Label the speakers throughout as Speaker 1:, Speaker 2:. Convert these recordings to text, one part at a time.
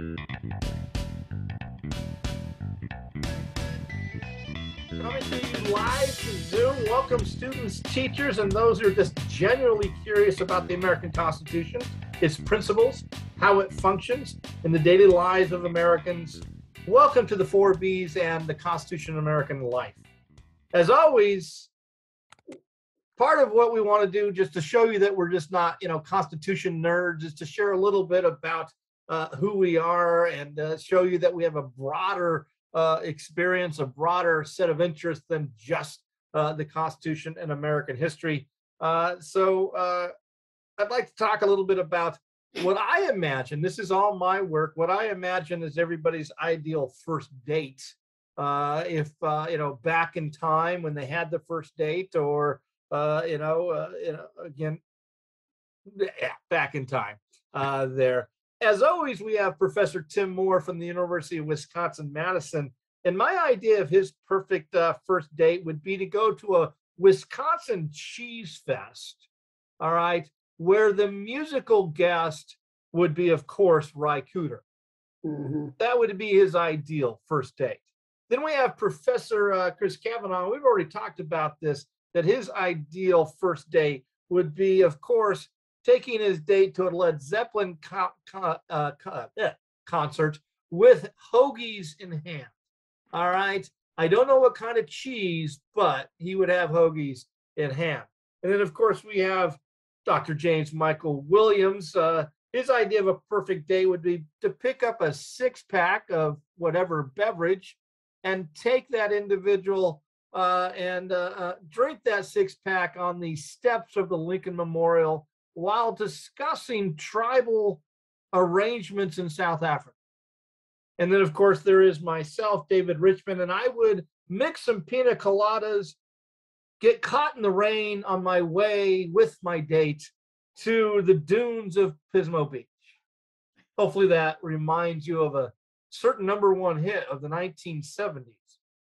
Speaker 1: Coming to you live to Zoom. Welcome, students, teachers, and those who are just genuinely curious about the American Constitution, its principles, how it functions in the daily lives of Americans. Welcome to the four B's and the Constitution of American life. As always, part of what we want to do just to show you that we're just not, you know, Constitution nerds is to share a little bit about uh, who we are and uh, show you that we have a broader uh, experience, a broader set of interests than just uh, the Constitution and American history. Uh, so uh, I'd like to talk a little bit about what I imagine. This is all my work. What I imagine is everybody's ideal first date. Uh, if uh, you know, back in time when they had the first date, or you know, you know, again, yeah, back in time there as always, we have Professor Tim Moore from the University of Wisconsin Madison. And my idea of his perfect uh, first date would be to go to a Wisconsin Cheese Fest, all right, where the musical guest would be, of course, Ry Cooder. Mm-hmm. That would be his ideal first date. Then we have Professor uh, Chris Kavanaugh. We've already talked about this, that his ideal first date would be, of course, taking his date to a Led Zeppelin uh, uh, concert with hoagies in hand. All right. I don't know what kind of cheese, but he would have hoagies in hand. And then, of course, we have Dr. James Michael Williams. Uh, his idea of a perfect day would be to pick up a six pack of whatever beverage and take that individual uh, and uh, uh drink that six pack on the steps of the Lincoln Memorial while discussing tribal arrangements in South Africa. And then, of course, there is myself, David Richmond, and I would mix some pina coladas, get caught in the rain on my way with my date to the dunes of Pismo Beach. Hopefully, that reminds you of a certain number one hit of the 1970s,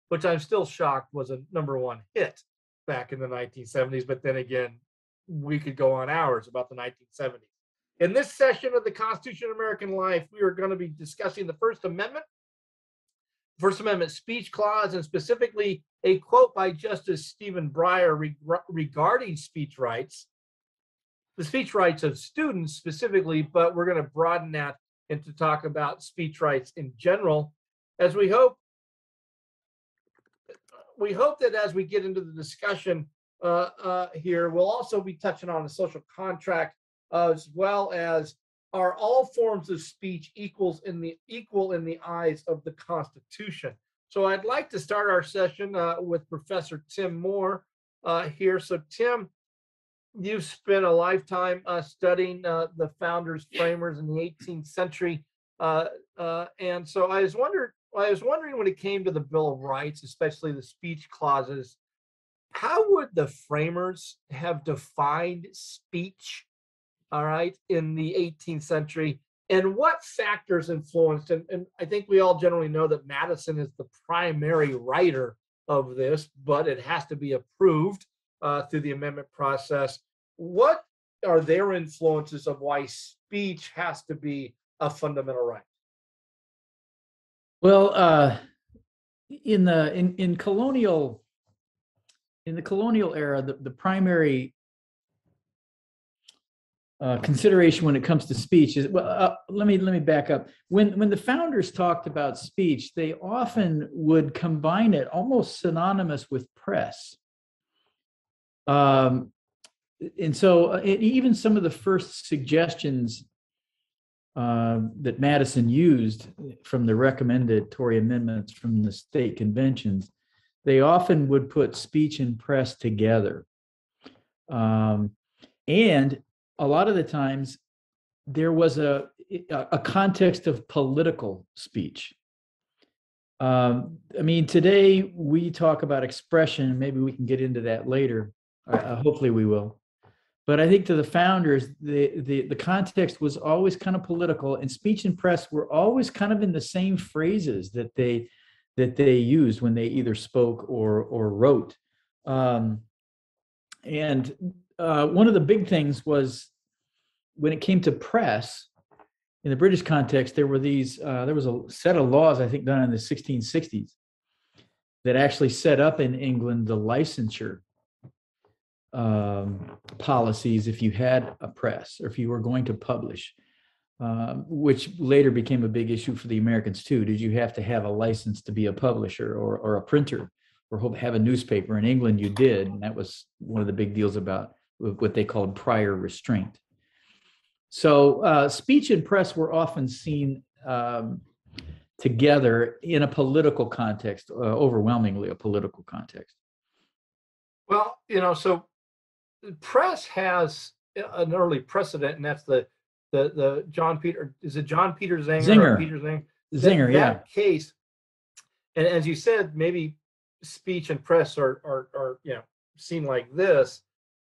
Speaker 1: which I'm still shocked was a number one hit back in the 1970s. But then again, we could go on hours about the 1970s. In this session of the Constitution of American Life, we are going to be discussing the First Amendment, First Amendment speech clause, and specifically a quote by Justice Stephen Breyer re- regarding speech rights, the speech rights of students specifically, but we're going to broaden that and to talk about speech rights in general, as we hope we hope that as we get into the discussion, here. We'll also be touching on the social contract as well as are all forms of speech equals in the equal in the eyes of the Constitution. So I'd like to start our session uh, with Professor Tim Moore uh, here. So Tim, you've spent a lifetime uh, studying uh, the founders, framers in the 18th century, uh, uh, and so I was wondering, I was wondering when it came to the Bill of Rights, especially the speech clauses, how would the framers have defined speech all right in the 18th century? And what factors influenced and, and i think we all generally know that madison is the primary writer of this but it has to be approved uh, through the amendment process. What are their influences of why speech has to be a fundamental right?
Speaker 2: Well uh, in the in, in colonial in the colonial era, the, the primary uh, consideration when it comes to speech is well. Uh, let me let me back up. When when the founders talked about speech, they often would combine it almost synonymous with press. Um, and so uh, even some of the first suggestions uh, that Madison used from the recommendatory amendments from the state conventions they often would put speech and press together. Um, and a lot of the times there was a, a context of political speech. Um, I mean, today we talk about expression. Maybe we can get into that later. Uh, hopefully, we will. But I think to the founders, the, the the context was always kind of political, and speech and press were always kind of in the same phrases that they that they used when they either spoke or or wrote. Um, and uh, one of the big things was when it came to press, in the British context, there were these, uh, there was a set of laws, I think, done in the 1660s that actually set up in England the licensure um, policies if you had a press or if you were going to publish, um, which later became a big issue for the Americans too. Did you have to have a license to be a publisher or, or a printer or have a newspaper? In England, you did. And that was one of the big deals about what they called prior restraint. So uh, speech and press were often seen um, together in a political context, uh, overwhelmingly a political context.
Speaker 1: Well, you know, so press has an early precedent, and that's the the the John Peter is it John Peter Zenger?
Speaker 2: Zenger.
Speaker 1: Peter Zenger.
Speaker 2: Zenger,
Speaker 1: that,
Speaker 2: yeah.
Speaker 1: That case, and as you said, maybe speech and press are are are you know seen like this.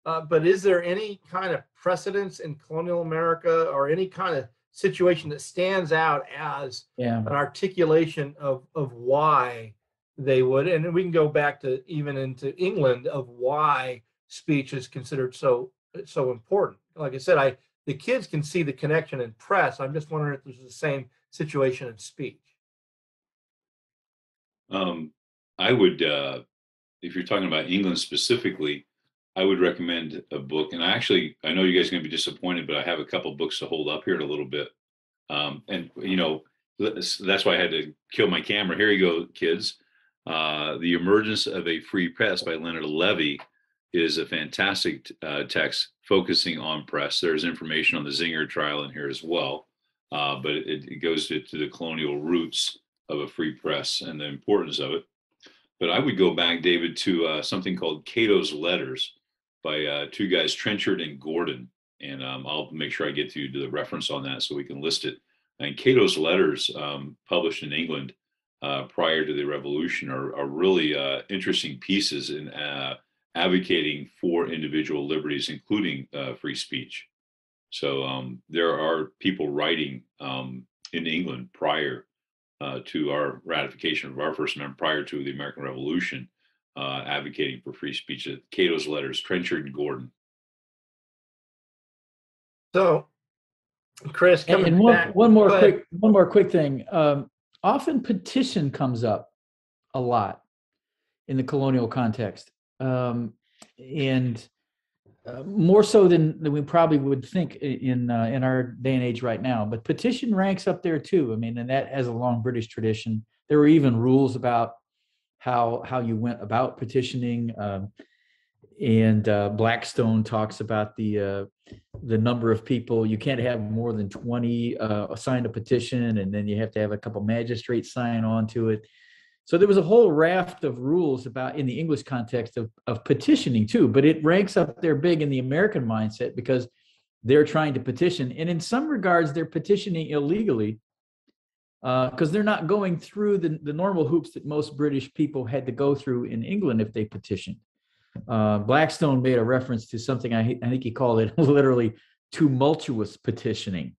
Speaker 1: Uh, but is there any kind of precedence in colonial America or any kind of situation that stands out as
Speaker 2: yeah.
Speaker 1: an articulation of of why they would? And we can go back to even into England of why speech is considered so so important. Like I said, I the kids can see the connection in press. I'm just wondering if there's the same situation in speech.
Speaker 3: Um, I would, uh, if you're talking about England specifically, I would recommend a book. And I actually, I know you guys are going to be disappointed, but I have a couple books to hold up here in a little bit. Um, and you know, that's why I had to kill my camera. Here you go, kids. Uh, the Emergence of a Free Press by Leonard Levy is a fantastic uh, text focusing on press. There's information on the Zenger trial in here as well, uh, but it, it goes to, to, the colonial roots of a free press and the importance of it. But I would go back, David, to uh, something called Cato's Letters by uh, two guys, Trenchard and Gordon. And um, I'll make sure I get to, to the reference on that so we can list it. And Cato's Letters, um, published in England uh, prior to the revolution, are, are really uh, interesting pieces in advocating for individual liberties, including uh, free speech. So um, there are people writing um, in England prior uh, to our ratification of our First Amendment, prior to the American Revolution, uh, advocating for free speech. Cato's letters, Trenchard and Gordon.
Speaker 1: So, Chris,
Speaker 2: and, and one, back, one more quick one more quick thing. Um, often petition comes up a lot in the colonial context um, and uh, more so than, than we probably would think in uh, in our day and age right now. But petition ranks up there too. I mean, and that has a long British tradition. There were even rules about how how you went about petitioning. Um, and uh, Blackstone talks about the uh, the number of people. You can't have more than twenty uh, sign a petition, and then you have to have a couple magistrates sign on to it. So there was a whole raft of rules about in the English context of, of petitioning too, but it ranks up there big in the American mindset because they're trying to petition. And in some regards, they're petitioning illegally because uh, they're not going through the, the normal hoops that most British people had to go through in England if they petitioned. Uh, Blackstone made a reference to something I, I think he called it literally tumultuous petitioning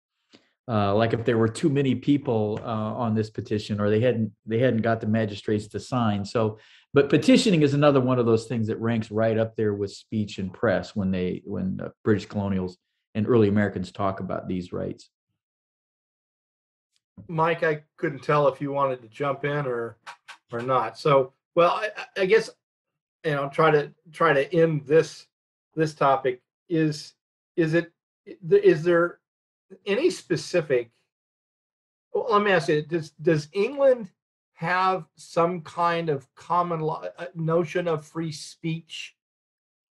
Speaker 2: uh, like if there were too many people uh, on this petition or they hadn't they hadn't got the magistrates to sign. So but petitioning is another one of those things that ranks right up there with speech and press when they when uh, british colonials and early americans talk about these rights.
Speaker 1: Mike i couldn't tell if you wanted to jump in or or not. So well i, I guess you know try to try to end this this topic. Is is it is there any specific well, let me ask you does does england have some kind of common law uh, notion of free speech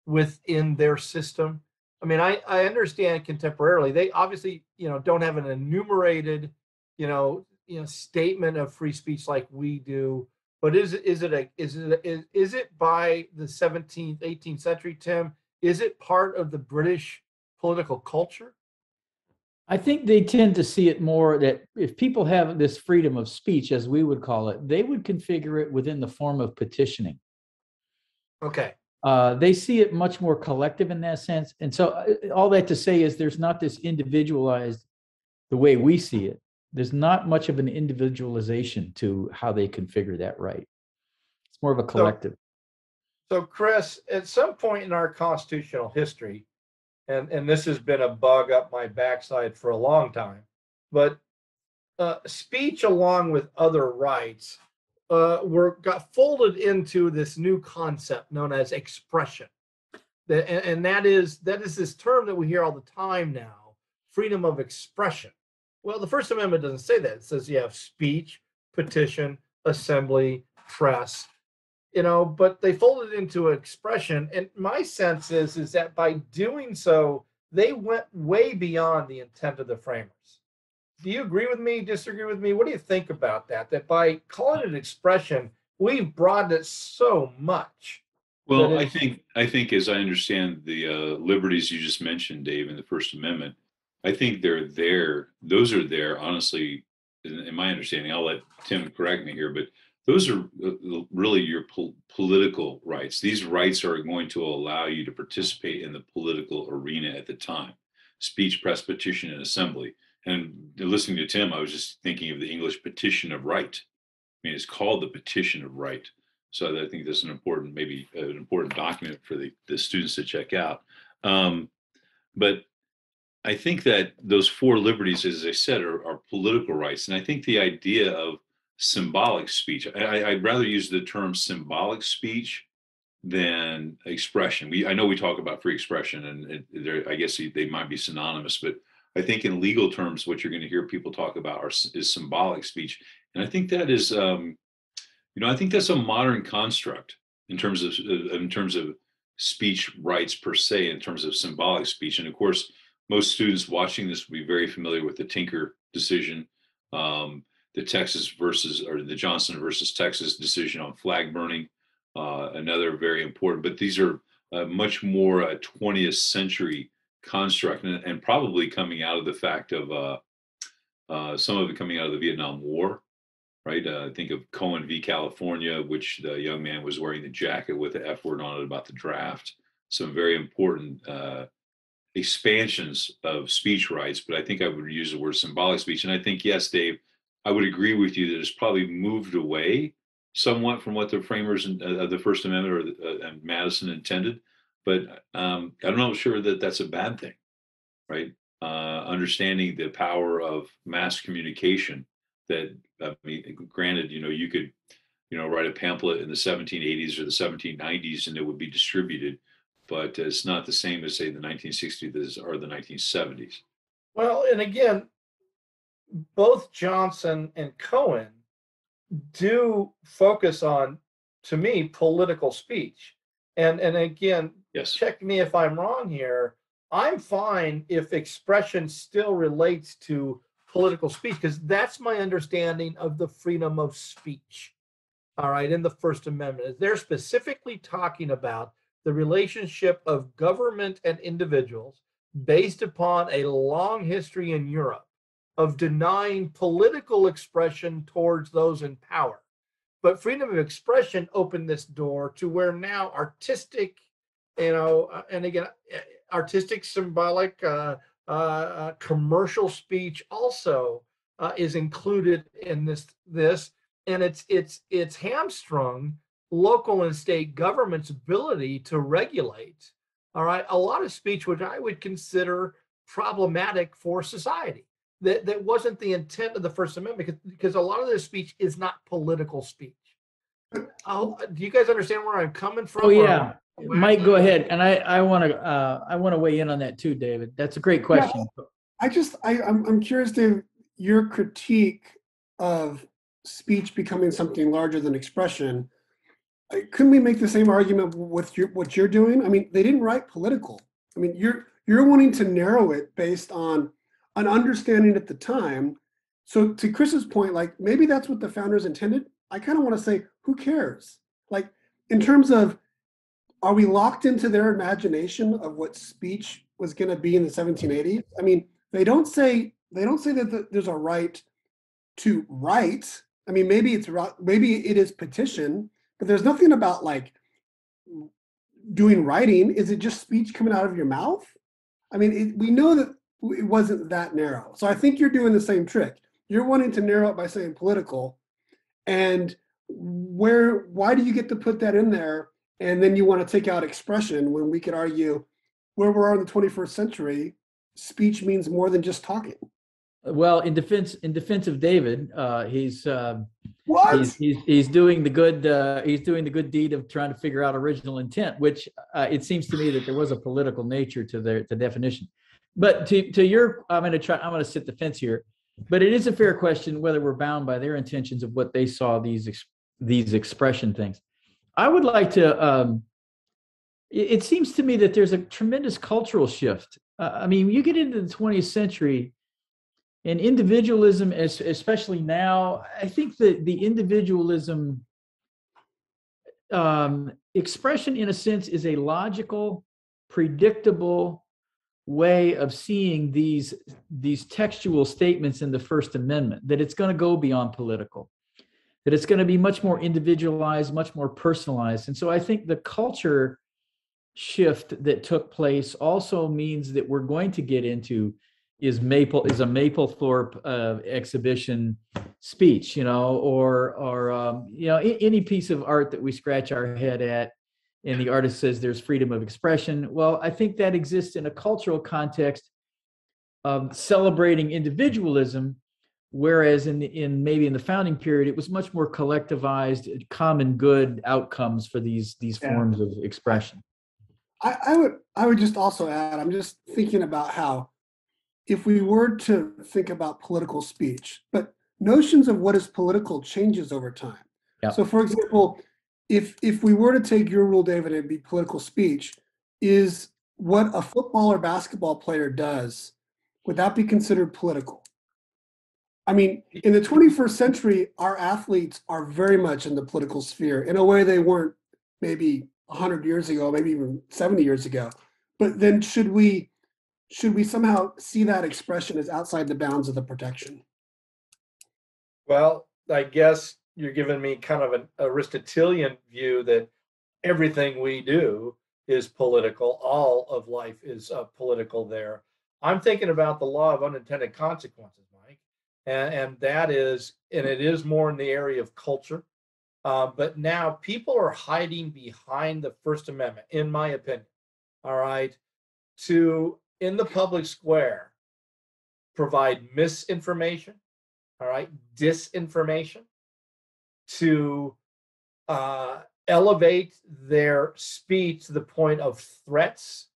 Speaker 1: within their system? I mean i i understand contemporarily they obviously you know don't have an enumerated you know you know statement of free speech like we do but is is it a is it a, is, is it by the 17th 18th century tim? Is it part of the british political culture
Speaker 2: I think they tend to see it more that if people have this freedom of speech, as we would call it, they would configure it within the form of petitioning.
Speaker 1: Okay.
Speaker 2: Uh, they see it much more collective in that sense. And so, uh, all that to say is there's not this individualized the way we see it. There's not much of an individualization to how they configure that right. It's more of a collective.
Speaker 1: So, so Chris, at some point in our constitutional history, and and this has been a bug up my backside for a long time but uh, speech along with other rights uh, were got folded into this new concept known as expression. The, and, and that is that is this term that we hear all the time now, freedom of expression. Well, the First Amendment doesn't say that. It says you have speech, petition, assembly, press, you know, but they folded into expression. And my sense is is that by doing so, they went way beyond the intent of the framers. Do you agree with me? Disagree with me? What do you think about that? That by calling it an expression, we've broadened it so much.
Speaker 3: Well, I think I think as I understand the uh, liberties you just mentioned, Dave, in the First Amendment, I think they're there. Those are there, honestly, in, in my understanding. I'll let Tim correct me here, but those are uh, really your po- political rights. These rights are going to allow you to participate in the political arena at the time speech, press, petition, and assembly. And listening to Tim, I was just thinking of the English petition of right. I mean, it's called the petition of right. So I think that's an important, maybe an important document for the, the students to check out. Um, but I think that those four liberties, as I said, are, are political rights. And I think the idea of symbolic speech. I, would rather use the term symbolic speech than expression. We I know we talk about free expression, and it, I guess they might be synonymous, but I think in legal terms, what you're going to hear people talk about are, is symbolic speech, and I think that is, um, you know, I think that's a modern construct in terms of in terms of speech rights per se, in terms of symbolic speech, and of course, most students watching this will be very familiar with the Tinker decision. Um, the Texas versus or the Johnson versus Texas decision on flag burning, uh, another very important. But these are uh, much more a 20th century construct, and, and, probably coming out of the fact of uh, uh some of it coming out of the Vietnam War. Right, uh, think of Cohen v. California, which the young man was wearing the jacket with the F word on it about the draft. Some very important uh, expansions of speech rights, but I think I would use the word symbolic speech. And I think, yes, Dave, I would agree with you that it's probably moved away somewhat from what the framers uh, of the First Amendment or uh, Madison intended. But um, I'm not sure that that's a bad thing, right? Uh, understanding the power of mass communication. That I mean, granted, you know, you could, you know, write a pamphlet in the 1780s or the 1790s and it would be distributed, but it's not the same as say the 1960s or the 1970s.
Speaker 1: Well, and again, both Johnson and Cohen do focus on, to me, political speech. And and again,
Speaker 3: yes.
Speaker 1: check me if I'm wrong here. I'm fine if expression still relates to political speech because that's my understanding of the freedom of speech. All right, in the First Amendment, they're specifically talking about the relationship of government and individuals based upon a long history in Europe of denying political expression towards those in power. But freedom of expression opened this door to where now artistic, you know, uh, and again, uh, artistic, symbolic, uh, uh, uh, commercial speech also uh, is included in this. This and it's it's it's hamstrung local and state government's ability to regulate. All right, a lot of speech which I would consider problematic for society that that wasn't the intent of the First Amendment because, because a lot of this speech is not political speech. Oh, do you guys understand where I'm coming from?
Speaker 2: Oh yeah, Mike, go ahead, and I I want to uh, I want to weigh in on that too, David. That's a great question. Yeah,
Speaker 4: I just I I'm, I'm curious, Dave, your critique of speech becoming something larger than expression. Couldn't we make the same argument with your, what you're doing? I mean, they didn't write political. I mean, you're you're wanting to narrow it based on an understanding at the time. So to Chris's point, like maybe that's what the founders intended. I kind of want to say, who cares? Like in terms of, are we locked into their imagination of what speech was going to be in the 1780s? I mean, they don't say they don't say that there's a right to write. I mean, maybe it's maybe it is petition, but there's nothing about like doing writing. Is it just speech coming out of your mouth? I mean, it, we know that it wasn't that narrow. So I think you're doing the same trick. You're wanting to narrow it by saying political. And where why do you get to put that in there? And then you want to take out expression when we could argue where we are in the 21st century, speech means more than just talking.
Speaker 2: Well, in defense, in defense of David, uh, he's, uh,
Speaker 4: What?
Speaker 2: he's, he's, he's doing the good, uh, he's doing the good deed of trying to figure out original intent, which, uh, it seems to me that there was a political nature to the, the definition. But to, to your, I'm gonna try, I'm gonna sit the fence here. But it is a fair question whether we're bound by their intentions of what they saw these, these expression things. I would like to, um, it, seems to me that there's a tremendous cultural shift. Uh, I mean, you get into the 20th century and individualism, es- especially now, I think that the individualism um, expression, in a sense, is a logical, predictable way of seeing these these textual statements in the First Amendment. That it's going to go beyond political, that it's going to be much more individualized, much more personalized, and so I think the culture shift that took place also means that we're going to get into is maple is a Mapplethorpe uh, exhibition speech, you know, or or um, you know any piece of art that we scratch our head at, and the artist says there's freedom of expression. Well, I think that exists in a cultural context of celebrating individualism, whereas in in maybe in the founding period it was much more collectivized, uh, common good outcomes for these these
Speaker 4: Yeah.
Speaker 2: forms of expression.
Speaker 4: I, I would I would just also add, I'm just thinking about how if we were to think about political speech, but notions of what is political changes over time.
Speaker 2: Yeah.
Speaker 4: So for example, if if we were to take your rule, David, and be political speech, is what a football or basketball player does, would that be considered political? I mean, in the 21st century, our athletes are very much in the political sphere in a way they weren't maybe 100 years ago, maybe even 70 years ago. But then should we should we somehow see that expression as outside the bounds of the protection?
Speaker 1: Well, I guess you're giving me kind of an Aristotelian view that everything we do is political. All of life is uh, political there. I'm thinking about the law of unintended consequences, Mike, and, and that is, and it is more in the area of culture. Uh, but now people are hiding behind the First Amendment, in my opinion. All right, to in the public square provide misinformation all right, disinformation, to uh, elevate their speech to the point of threats.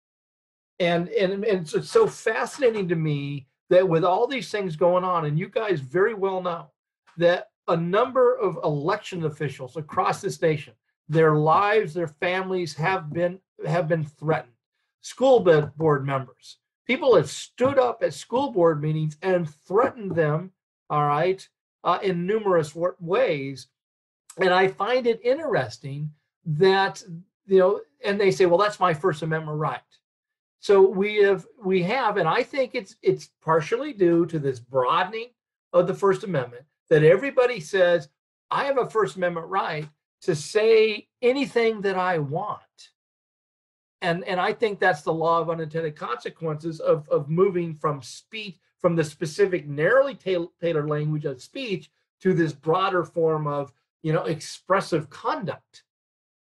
Speaker 1: And, and, and it's, so fascinating to me that with all these things going on, and you guys very well know that a number of election officials across this nation, their lives, their families have been have been threatened. School board members, people have stood up at school board meetings and threatened them all right, uh, in numerous wa- ways. And I find it interesting that, you know, and they say, well, that's my First Amendment right. So we have, we have, and I think it's it's partially due to this broadening of the First Amendment that everybody says, I have a First Amendment right to say anything that I want. And and I think that's the law of unintended consequences of, of moving from speech from the specific narrowly tail- tailored language of speech to this broader form of you know expressive conduct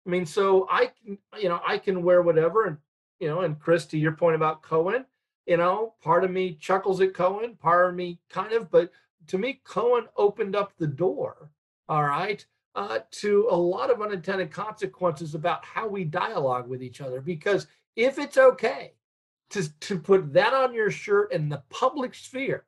Speaker 1: i mean so i can you know i can wear whatever and you know and chris to your point about cohen you know part of me chuckles at cohen part of me kind of but to me cohen opened up the door all right uh, to a lot of unintended consequences about how we dialogue with each other because if it's okay to to put that on your shirt in the public sphere,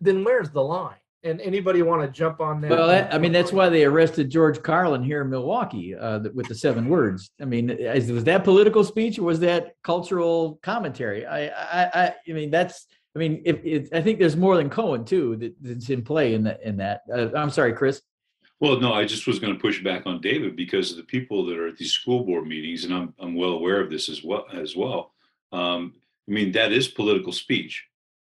Speaker 1: then where's the line? And anybody want to jump on that?
Speaker 2: Well, that, I mean, that's why they arrested George Carlin here in Milwaukee uh, with the seven words. I mean, is, was that political speech or was that cultural commentary? I, I, I, I mean, that's. I mean, if it, I think there's more than Cohen too that, that's in play in that. In that, uh, I'm sorry, Chris.
Speaker 3: Well, no, I just was going to push back on David because of the people that are at these school board meetings, and I'm I'm well aware of this as well as well. Um, I mean, that is political speech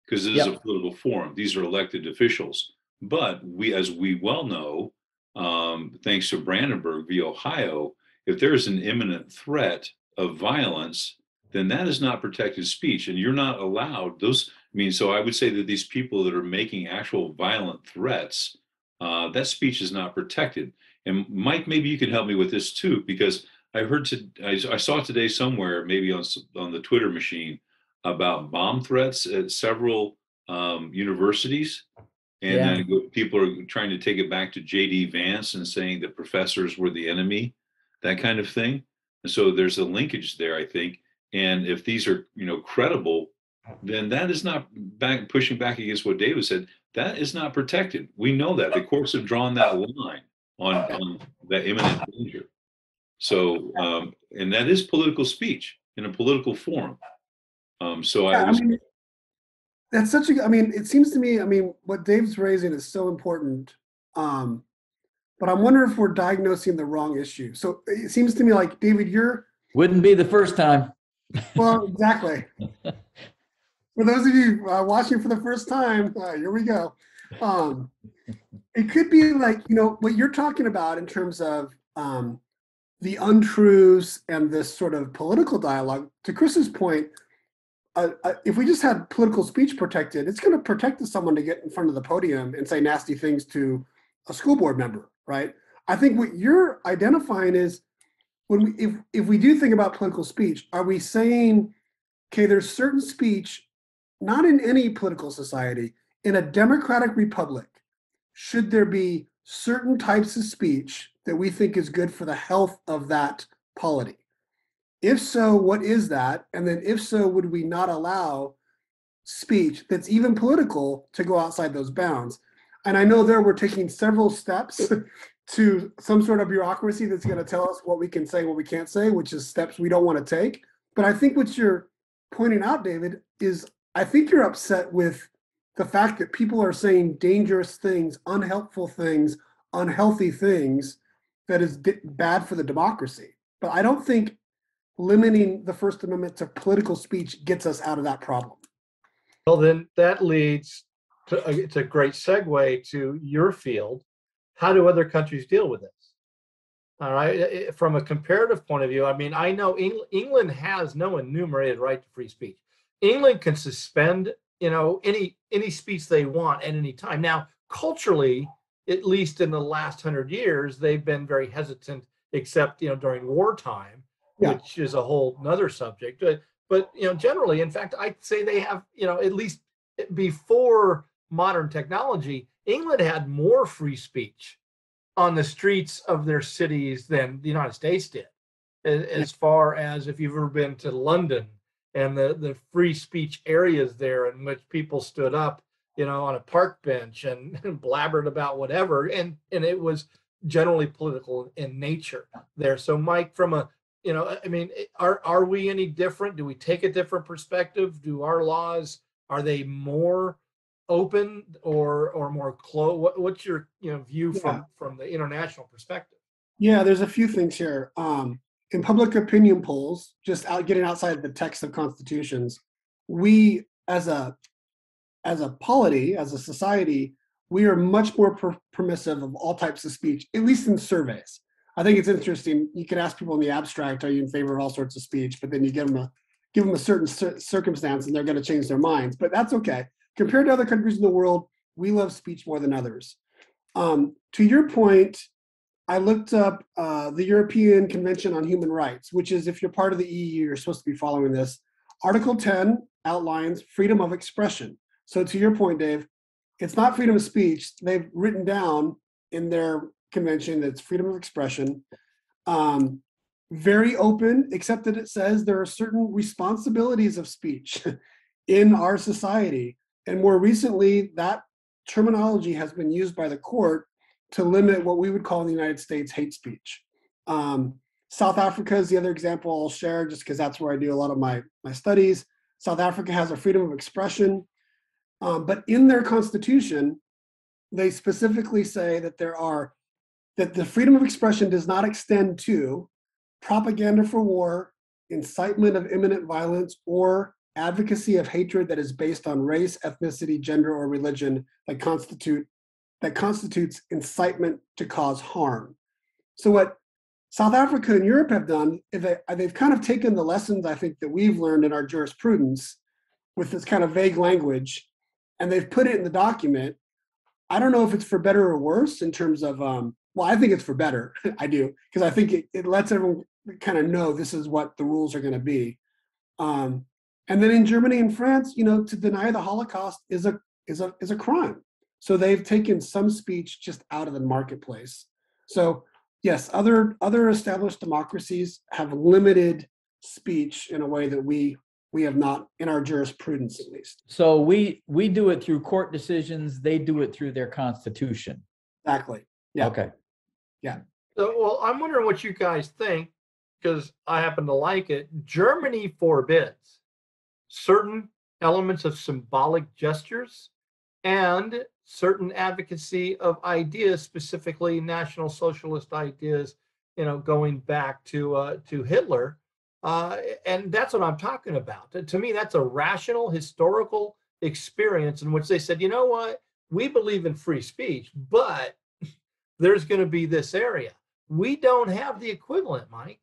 Speaker 3: because it is a political forum. These are elected officials. But we, as we well know, um, thanks to Brandenburg v. Ohio, if there is an imminent threat of violence, then that is not protected speech, and you're not allowed those. I mean, so I would say that these people that are making actual violent threats, uh, that speech is not protected. And Mike, maybe you can help me with this too, because I heard to, I, I saw today somewhere, maybe on on the Twitter machine, about bomb threats at several um, universities. And
Speaker 2: Yeah.
Speaker 3: then people are trying to take it back to JD Vance and saying the professors were the enemy, that kind of thing. And so there's a linkage there, I think. And if these are, you know, credible, then that is not back pushing back against what David said. That is not protected. We know that the courts have drawn that line on, on that imminent danger. So, um, and that is political speech in a political forum. Um, so
Speaker 4: Yeah,
Speaker 3: I
Speaker 4: I
Speaker 3: was,
Speaker 4: mean, that's such a, I mean, it seems to me, I mean, what Dave's raising is so important. Um, but I'm wondering if we're diagnosing the wrong issue. So it seems to me like, David, you're,
Speaker 2: Wouldn't be the first time.
Speaker 4: well, exactly. For those of you uh, watching for the first time, uh, here we go. Um, it could be like, you know, what you're talking about in terms of um, the untruths and this sort of political dialogue. To Chris's point, if we just had political speech protected, it's going to protect someone to get in front of the podium and say nasty things to a school board member, right? I think what you're identifying is when we, if if we do think about political speech, are we saying, okay, there's certain speech, not in any political society, in a democratic republic, should there be certain types of speech that we think is good for the health of that polity? If so, what is that? And then if so, would we not allow speech that's even political to go outside those bounds? And I know there we're taking several steps to some sort of bureaucracy that's going to tell us what we can say, what we can't say, which is steps we don't want to take. But I think what you're pointing out, David, is I think you're upset with the fact that people are saying dangerous things, unhelpful things, unhealthy things that is bad for the democracy. But I don't think limiting the First Amendment to political speech gets us out of that problem.
Speaker 1: Well, then that leads to, uh, it's a great segue to your field. How do other countries deal with this? All right, from a comparative point of view, I mean, I know Eng- England has no enumerated right to free speech. England can suspend, you know, any any speech they want at any time. Now, culturally, at least in the last hundred years, they've been very hesitant, except you know during wartime,
Speaker 4: Yeah.
Speaker 1: which is a whole nother subject. But but you know, generally, in fact, I'd say they have, you know, at least before modern technology, England had more free speech on the streets of their cities than the United States did. As far as if you've ever been to London and the, the free speech areas there in which people stood up, you know, on a park bench and, blabbered about whatever, and and it was generally political in nature there. So, Mike, from a you know, I mean, are are we any different? Do we take a different perspective? Do our laws are they more open or or more close? What, what's your you know view
Speaker 4: Yeah.
Speaker 1: from from the international perspective?
Speaker 4: Yeah, there's a few things here. Um, in public opinion polls, just out getting outside the text of constitutions, we as a as a polity, as a society, we are much more per- permissive of all types of speech, at least in surveys. I think it's interesting. You can ask people in the abstract, "Are you in favor of all sorts of speech?" But then you give them a give them a certain cir- circumstance, and they're going to change their minds. But that's okay. Compared to other countries in the world, we love speech more than others. Um, to your point, I looked up uh, the European Convention on Human Rights, which is if you're part of the EU, you're supposed to be following this. Article 10 outlines freedom of expression. So, to your point, Dave, it's not freedom of speech. They've written down in their convention that's freedom of expression. Um, very open, except that it says there are certain responsibilities of speech in our society. And more recently, that terminology has been used by the court to limit what we would call in the United States hate speech. Um, South Africa is the other example I'll share just because that's where I do a lot of my, my studies. South Africa has a freedom of expression, um, but in their constitution, they specifically say that there are that the freedom of expression does not extend to propaganda for war, incitement of imminent violence, or advocacy of hatred that is based on race, ethnicity, gender, or religion that constitute that constitutes incitement to cause harm. So what South Africa and Europe have done is they, they've kind of taken the lessons I think that we've learned in our jurisprudence with this kind of vague language, and they've put it in the document. I don't know if it's for better or worse in terms of, um, well, I think it's for better. I do because I think it, it lets everyone kind of know this is what the rules are going to be. Um, And then in Germany and France, you know, to deny the Holocaust is a is a is a crime. So they've taken some speech just out of the marketplace. So yes, other other established democracies have limited speech in a way that we we have not in our jurisprudence at least.
Speaker 2: So we we do it through court decisions. They do it through their constitution.
Speaker 4: Exactly. Yeah.
Speaker 2: Okay.
Speaker 1: So, well, I'm wondering what you guys think because I happen to like it. Germany forbids certain elements of symbolic gestures and certain advocacy of ideas, specifically National Socialist ideas, you know, going back to uh, to Hitler. Uh, and that's what I'm talking about. To me, that's a rational historical experience in which they said, you know what, we believe in free speech, but there's going to be this area. We don't have the equivalent, Mike.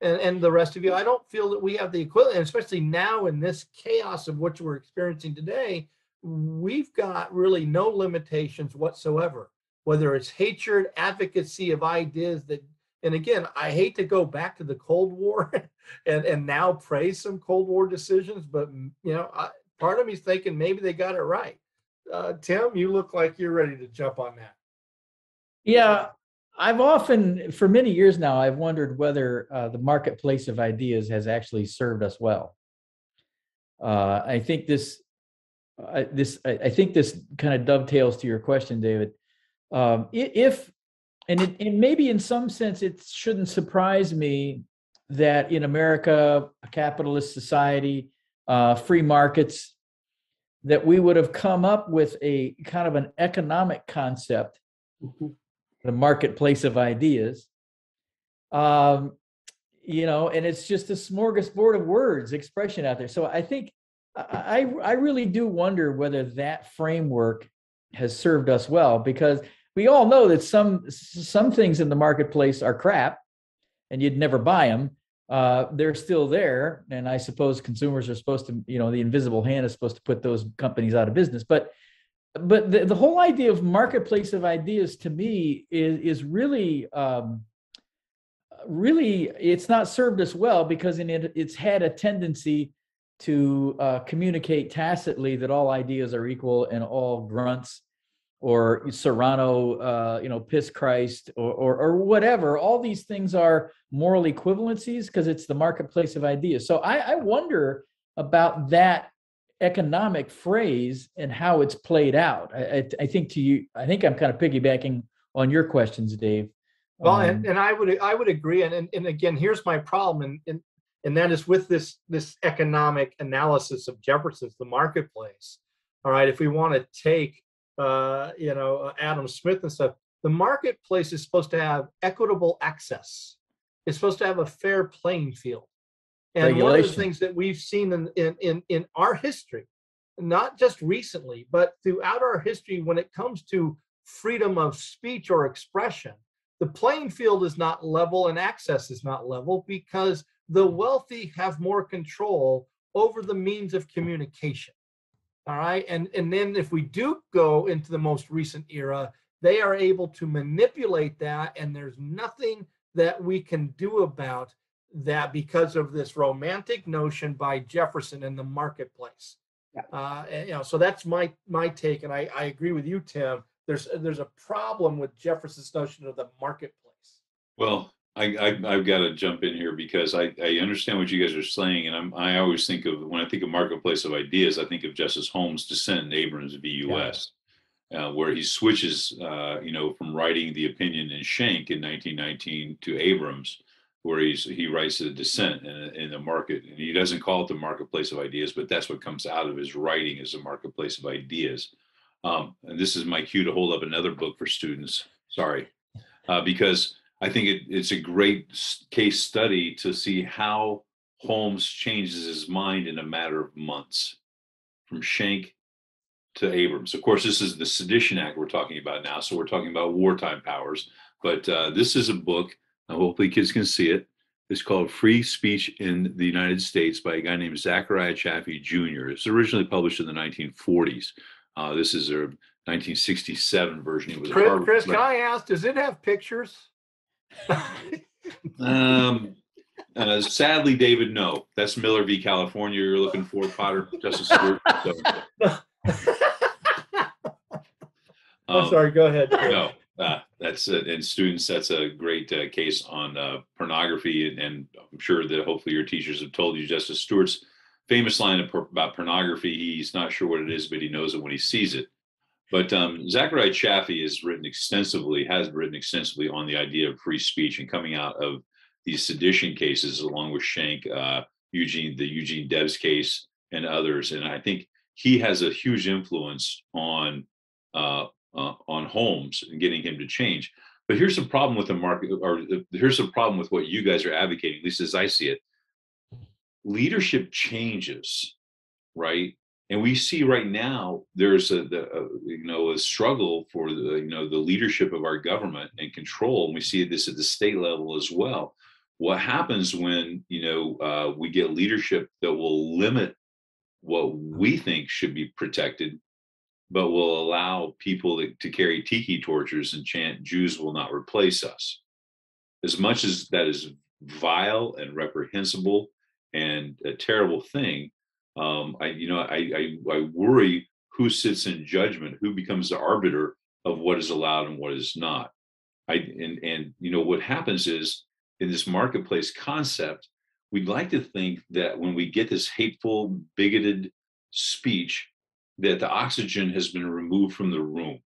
Speaker 1: And, and the rest of you, I don't feel that we have the equivalent, especially now in this chaos of what we're experiencing today. We've got really no limitations whatsoever, whether it's hatred, advocacy of ideas that, and again, I hate to go back to the Cold War and, and now praise some Cold War decisions, but you know, I, part of me's thinking maybe they got it right. Uh, Tim, you look like you're ready to jump on that.
Speaker 2: Yeah, I've often, for many years now, I've wondered whether uh, the marketplace of ideas has actually served us well. Uh, I think this, I, this, I, I think this kind of dovetails to your question, David. Um, if, and, it, and maybe in some sense, it shouldn't surprise me that in America, a capitalist society, uh, free markets, that we would have come up with a kind of an economic concept
Speaker 4: Mhm.
Speaker 2: The marketplace of ideas. Um, you know, and it's just a smorgasbord of words, expression out there. So I think I, I really do wonder whether that framework has served us well because we all know that some some things in the marketplace are crap, and you'd never buy them. Uh, they're still there, and I suppose consumers are supposed to, you know, the invisible hand is supposed to put those companies out of business. But but the, the whole idea of marketplace of ideas to me is is really um, really it's not served us well because in it it's had a tendency to uh, communicate tacitly that all ideas are equal and all grunts or Serrano, uh, you know, piss Christ or, or or whatever. All these things are moral equivalencies because it's the marketplace of ideas. So I, I wonder about that economic phrase and how it's played out. I, I, I think to you, I think I'm kind of piggybacking on your questions, Dave.
Speaker 1: Well,
Speaker 2: Um,
Speaker 1: and, and I would I would agree, and, and and again, here's my problem, and and and that is with this this economic analysis of Jefferson's the marketplace. All right, if we want to take uh, you know uh, Adam Smith and stuff, the marketplace is supposed to have equitable access. It's supposed to have a fair playing field. And one of the things that we've seen in in in, in our history, not just recently, but throughout our history, when it comes to freedom of speech or expression the playing field is not level and access is not level because the wealthy have more control over the means of communication. All right? And and then if we do go into the most recent era they are able to manipulate that and there's nothing that we can do about that because of this romantic notion by jefferson in the marketplace
Speaker 4: Yeah.
Speaker 1: uh and, you know so that's my my take and i i agree with you tim there's there's a problem with Jefferson's notion of the marketplace.
Speaker 3: Well, I, I I've got to jump in here because I I understand what you guys are saying, and I'm I always think of when I think of marketplace of ideas, I think of Justice Holmes' dissent in Abrams v. U.S., uh, where he switches, uh, you know, from writing the opinion in Schenck in 1919 to Abrams, where he's he writes the dissent in, in the market, and he doesn't call it the marketplace of ideas, but that's what comes out of his writing is a marketplace of ideas. Um, and this is my cue to hold up another book for students. Sorry, uh, because I think it, it's a great case study to see how Holmes changes his mind in a matter of months, from Schenck to Abrams. Of course, this is the Sedition Act we're talking about now, so we're talking about wartime powers. But uh, this is a book. Hopefully, kids can see it. It's called Free Speech in the United States by a guy named Zechariah Chafee Jr. It's originally published in the 1940s. Uh, this is a 1967 version. It was
Speaker 1: Chris,
Speaker 3: hard-
Speaker 1: Chris, can I ask, does it have pictures?
Speaker 3: um, Uh, sadly, David, no. That's Miller v. California. You're looking for Potter, Justice Stewart. So,
Speaker 1: I'm
Speaker 3: um,
Speaker 1: sorry, go ahead.
Speaker 3: No, uh, that's uh, and students. That's a great uh, case on uh, pornography, and, and I'm sure that hopefully your teachers have told you Justice Stewart's famous line about pornography. He's not sure what it is, but he knows it when he sees it. But um, Zechariah Chafee has written extensively, has written extensively on the idea of free speech and coming out of these sedition cases, along with Schenck, uh, Eugene, the Eugene Debs case, and others. And I think he has a huge influence on uh, uh, on Holmes and getting him to change. But here's the problem with the market, or the, here's the problem with what you guys are advocating, at least as I see it. Leadership changes, right? And we see right now there's a, the, a you know a struggle for the you know the leadership of our government and control, and we see this at the state level as well. What happens when you know uh, we get leadership that will limit what we think should be protected but will allow people to, carry tiki torches and chant Jews will not replace us. As much as that is vile and reprehensible and a terrible thing, um, I you know I, I I worry who sits in judgment, who becomes the arbiter of what is allowed and what is not. I and and you know what happens is in this marketplace concept, we'd like to think that when we get this hateful, bigoted speech, that the oxygen has been removed from the room.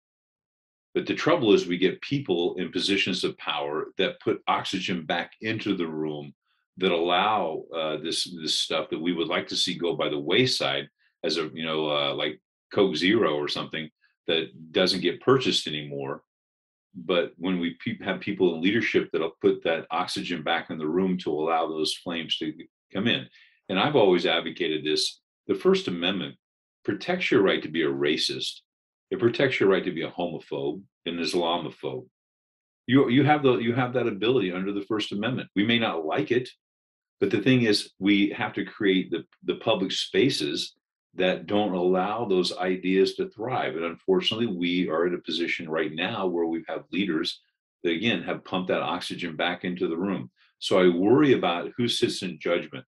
Speaker 3: But the trouble is, we get people in positions of power that put oxygen back into the room that allow uh, this this stuff that we would like to see go by the wayside as a you know uh, like Coke Zero or something that doesn't get purchased anymore. But when we pe- have people in leadership that'll put that oxygen back in the room to allow those flames to come in, and I've always advocated this: the First Amendment protects your right to be a racist. It protects your right to be a homophobe, an Islamophobe. You you have the you have that ability under the First Amendment. We may not like it, but the thing is, we have to create the the public spaces that don't allow those ideas to thrive. And unfortunately, we are in a position right now where we have leaders that again have pumped that oxygen back into the room. So I worry about who sits in judgment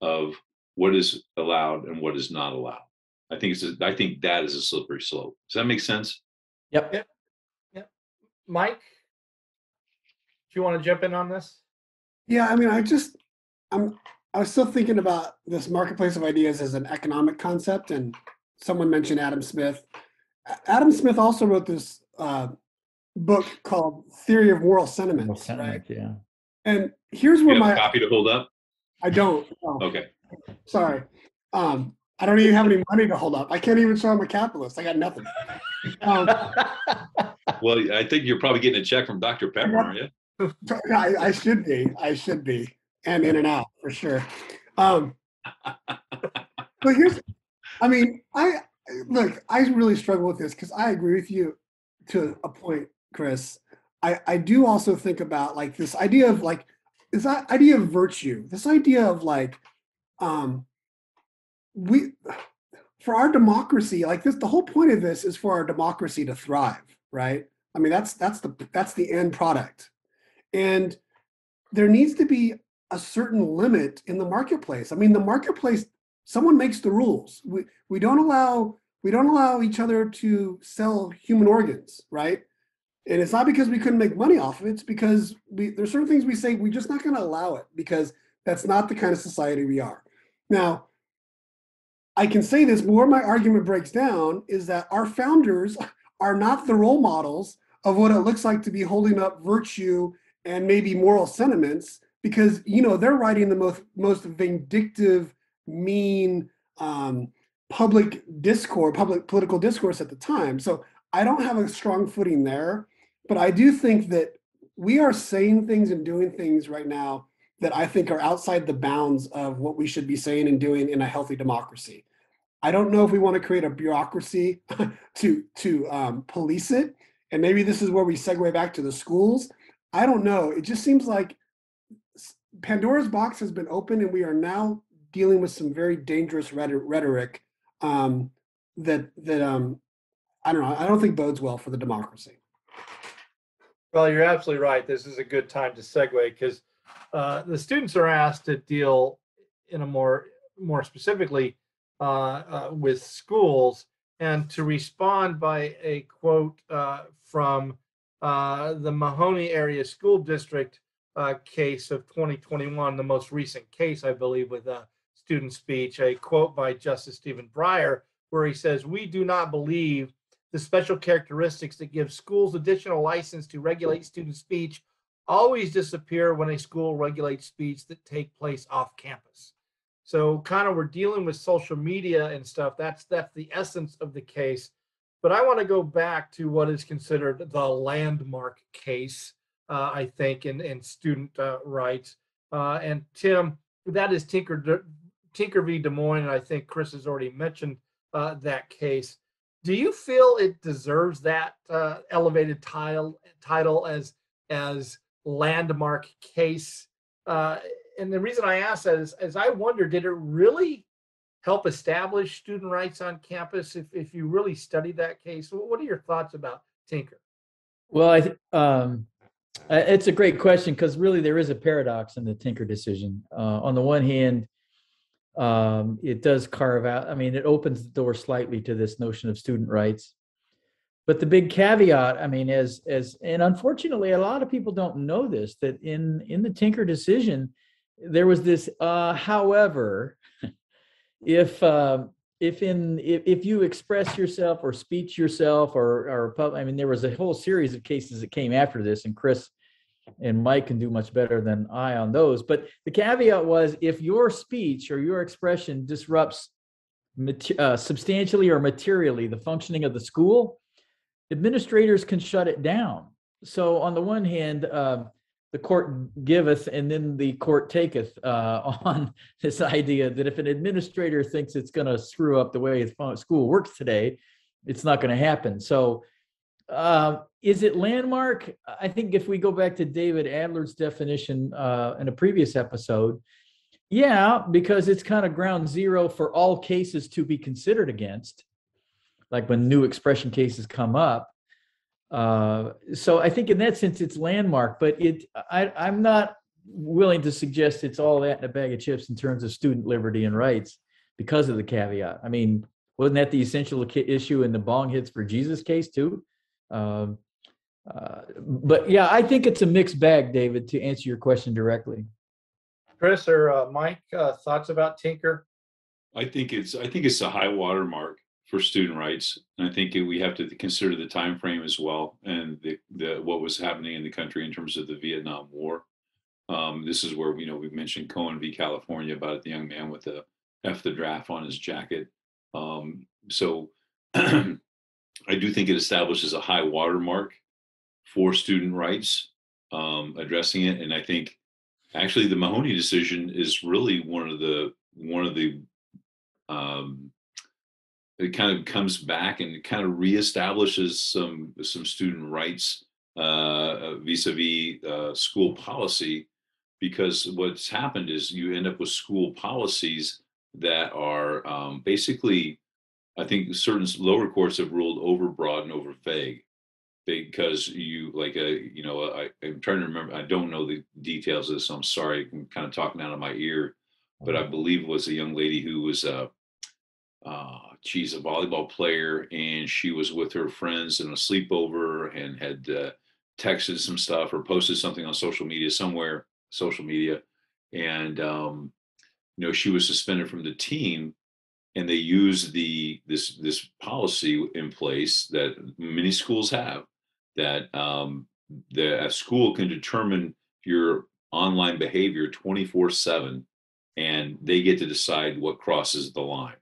Speaker 3: of what is allowed and what is not allowed. I think it's a, I think that is a slippery slope. Does that make sense?
Speaker 2: Yep. Yep.
Speaker 1: Mike, do you want to jump in on this?
Speaker 4: Yeah, I mean, I just, I'm, I was still thinking about this marketplace of ideas as an economic concept, and someone mentioned Adam Smith. Adam Smith also wrote this uh, book called Theory of Moral Sentiments,
Speaker 2: Well, sound
Speaker 4: right?
Speaker 2: Yeah.
Speaker 4: And here's
Speaker 3: You
Speaker 4: where
Speaker 3: have a
Speaker 4: my,
Speaker 3: copy to hold up?
Speaker 4: I don't, no,
Speaker 3: Okay.
Speaker 4: sorry. Um, I don't even have any money to hold up. I can't even show I'm a capitalist. I got nothing. Um,
Speaker 3: Well, I think you're probably getting a check from Dr. Pepper, aren't you?
Speaker 4: I, I should be. I should be. And in and out for sure. Um, but here's, I mean, I look. I really struggle with this because I agree with you to a point, Chris. I I do also think about like this idea of like this idea of virtue. This idea of like, um, we for our democracy like this the whole point of this is for our democracy to thrive right? I mean that's that's the that's the end product. And there needs to be a certain limit in the marketplace. I mean the marketplace someone makes the rules. We we don't allow we don't allow each other to sell human organs right? And it's not because we couldn't make money off of it it's because we there's certain things we say we're just not going to allow it because that's not the kind of society we are. Now I can say this, where my argument breaks down is that our founders are not the role models of what it looks like to be holding up virtue and maybe moral sentiments because you know they're writing the most most vindictive, mean um, public discourse, public political discourse at the time. So I don't have a strong footing there, but I do think that we are saying things and doing things right now that I think are outside the bounds of what we should be saying and doing in a healthy democracy. I don't know if we want to create a bureaucracy to to um, police it, and maybe this is where we segue back to the schools. I don't know. It just seems like Pandora's box has been opened, and we are now dealing with some very dangerous rhetoric um, that that um, I don't know. I don't think bodes well for the democracy.
Speaker 1: Well, you're absolutely right. This is a good time to segue because uh, the students are asked to deal in a more more specifically with schools and to respond by a quote uh, from uh, the Mahoney Area School District uh, case of 2021, the most recent case, I believe, with a student speech, a quote by Justice Stephen Breyer, where he says, We do not believe the special characteristics that give schools additional license to regulate student speech always disappear when a school regulates speech that take place off campus. So kind of we're dealing with social media and stuff. That's that's the essence of the case. But I want to go back to what is considered the landmark case, uh, I think, in, in student uh, rights. Uh, and Tim, that is Tinker, Tinker v. Des Moines. And I think Chris has already mentioned uh, that case. Do you feel it deserves that uh, elevated title title as as landmark case? And the reason I ask that is, as I wonder, did it really help establish student rights on campus if, if you really studied that case? What are your thoughts about Tinker?
Speaker 2: Well, I um, it's a great question because really there is a paradox in the Tinker decision. Uh, on the one hand, um, it does carve out, I mean, it opens the door slightly to this notion of student rights. But the big caveat, I mean, as as and unfortunately, a lot of people don't know this that in in the Tinker decision, there was this. Uh, however, if uh, if in if, if you express yourself or speech yourself or or I mean, there was a whole series of cases that came after this, and Chris and Mike can do much better than I on those. But the caveat was if your speech or your expression disrupts uh, substantially or materially the functioning of the school, administrators can shut it down. So on the one hand, uh, the court giveth and then the court taketh uh, on this idea that if an administrator thinks it's going to screw up the way school works today, it's not going to happen. So uh, is it landmark? I think if we go back to David Adler's definition uh, in a previous episode, yeah, because it's kind of ground zero for all cases to be considered against like when new expression cases come up. Uh, so I think in that sense it's landmark, but it I, I'm not willing to suggest it's all that in a bag of chips in terms of student liberty and rights because of the caveat. I mean, wasn't that the essential issue in the bong hits for Jesus case too? Um, uh, but yeah, I think it's a mixed bag, David. To answer your question directly,
Speaker 1: Chris or uh, Mike, uh, thoughts about Tinker?
Speaker 3: I think it's I think it's a high watermark for student rights. And I think we have to consider the time frame as well and the, the what was happening in the country in terms of the Vietnam War. Um, this is where you know we mentioned Cohen v. California about the young man with the F the draft on his jacket. Um, so I do think it establishes a high watermark for student rights um, addressing it, and I think actually the Mahoney decision is really one of the one of the um, it kind of comes back and it kind of reestablishes some some student rights uh, vis-a-vis uh, school policy. Because what's happened is you end up with school policies that are um, basically i think certain lower courts have ruled overbroad and over vague because you like a uh, you know I, i'm trying to remember i don't know the details of this so i'm sorry i'm kind of talking out of my ear. But i mm-hmm. believe it was a young lady who was uh, uh, she's a volleyball player and she was with her friends in a sleepover and had uh, texted some stuff or posted something on social media somewhere social media. And um, you know she was suspended from the team and they used the this this policy in place that many schools have that um, the a school can determine your online behavior 24 7 and they get to decide what crosses the line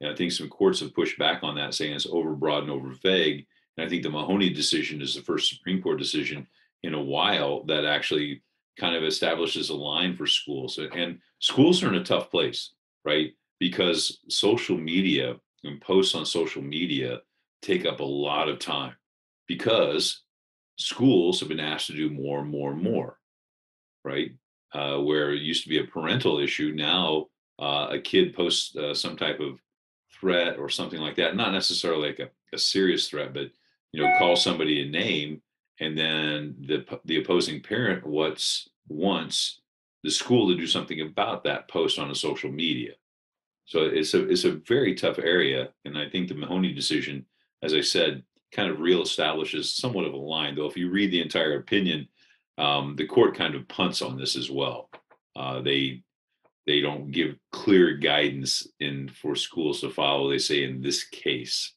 Speaker 3: and I think some courts have pushed back on that, saying it's overbroad and over vague. And I think the Mahoney decision is the first Supreme Court decision in a while that actually kind of establishes a line for schools. And schools are in a tough place, right? Because social media and posts on social media take up a lot of time because schools have been asked to do more and more and more, right? Uh, where it used to be a parental issue, now uh, a kid posts uh, some type of threat or something like that not necessarily like a, a serious threat but you know call somebody a name and then the the opposing parent what's wants the school to do something about that post on a social media. So it's a it's a very tough area, and I think the Mahoney decision, as I said, kind of real establishes somewhat of a line. Though if you read the entire opinion, um, the court kind of punts on this as well. Uh, they they don't give clear guidance in for schools to follow. They say in this case,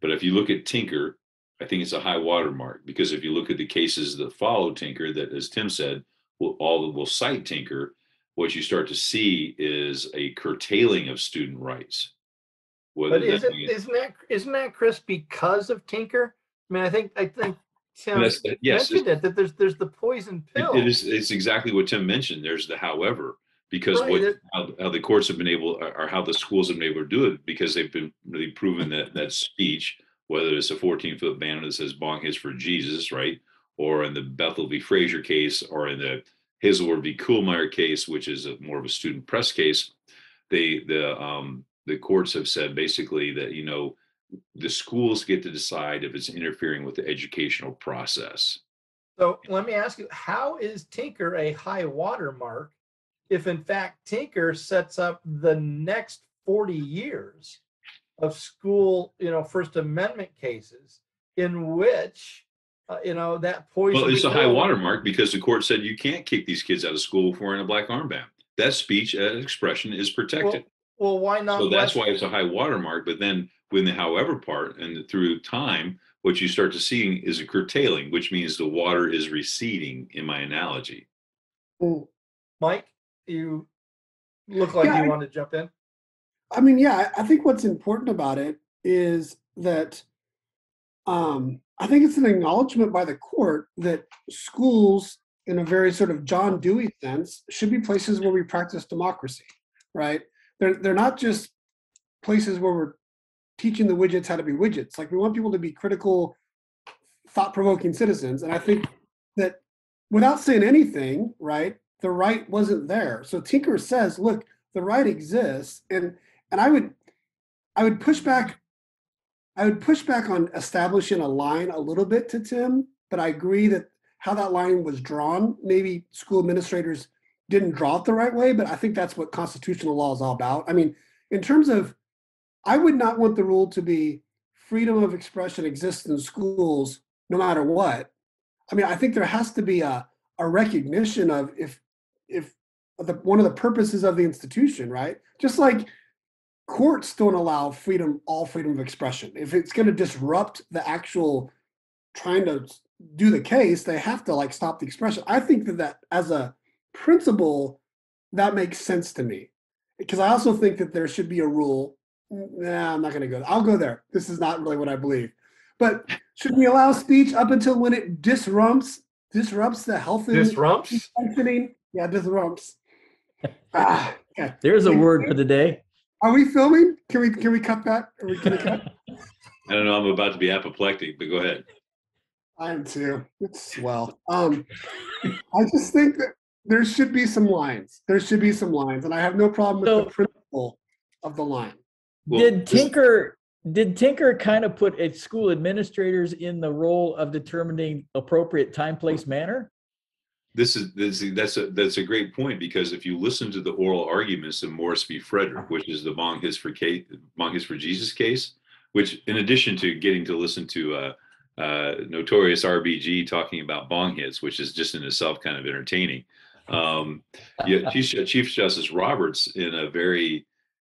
Speaker 3: but if you look at Tinker, I think it's a high watermark because if you look at the cases that follow Tinker, that as Tim said, will all will cite Tinker what you start to see is a curtailing of student rights.
Speaker 1: Whether but is it, isn't that isn't that Chris because of Tinker? I mean, I think I think Tim yes, mentioned it that there's there's the poison pill.
Speaker 3: it is it's exactly what Tim mentioned. There's the however because right. what how, how, the courts have been able or how the schools have been able to do it because they've been really proven that that speech, whether it's a 14 foot banner that says "Bong hits for Jesus," right, or in the Bethel v. Fraser case, or in the Hazelwood v. Kuhlmeier case, which is a, more of a student press case, they the um, the courts have said basically that you know the schools get to decide if it's interfering with the educational process.
Speaker 1: So let me ask you, how is Tinker a high water mark if in fact Tinker sets up the next 40 years of school, you know, First Amendment cases in which uh, you know that poison.
Speaker 3: Well, it's a high watermark because the court said you can't kick these kids out of school for wearing a black armband. That speech, that expression is protected.
Speaker 1: Well, well why not?
Speaker 3: So that's why it's a high watermark. But then, when the however part and through time, what you start to see is a curtailing, which means the water is receding. In my analogy,
Speaker 1: Mike, you look like yeah, you I, want to jump in.
Speaker 4: I mean, yeah, I think what's important about it is that um, I think it's an acknowledgement by the court that schools, in a very sort of John Dewey sense, should be places where we practice democracy, right? They're they're not just places where we're teaching the widgets how to be widgets. Like we want people to be critical, thought-provoking citizens. And I think that without saying anything, right, the right wasn't there. So Tinker says, look, the right exists. And and I would I would push back I would push back on establishing a line a little bit to Tim, but I agree that how that line was drawn, maybe school administrators didn't draw it the right way, but I think that's what constitutional law is all about. I mean, in terms of, I would not want the rule to be freedom of expression exists in schools no matter what. I mean, I think there has to be a, a recognition of if if uh, the, one of the purposes of the institution, right? Just like courts don't allow freedom, all freedom of expression. If it's going to disrupt the actual trying to do the case, they have to like stop the expression. I think that that as a principle, that makes sense to me because I also think that there should be a rule. Nah, I'm not going to go. I'll go there. This is not really what I believe. But should we allow speech up until when it disrupts disrupts the health of
Speaker 1: disrupts
Speaker 4: functioning? Yeah, disrupts. ah,
Speaker 2: okay. There's a word for the day.
Speaker 4: Are we filming? Can we can we cut that? Are we, can we cut?
Speaker 3: I don't know. I'm about to be apoplectic, but go ahead.
Speaker 4: I am too. It's swell. Um, I just think that there should be some lines. There should be some lines, and I have no problem with so, the principle of the line.
Speaker 2: Well, did Tinker did Tinker kind of put school administrators in the role of determining appropriate time, place, manner?
Speaker 3: This is this, that's a that's a great point because if you listen to the oral arguments in Morse v. Frederick, which is the Bong hits for case, Bong hits for Jesus case, which in addition to getting to listen to uh, uh, notorious RBG talking about bong hits, which is just in itself kind of entertaining. Um, yeah, Chief, Chief Justice Roberts, in a very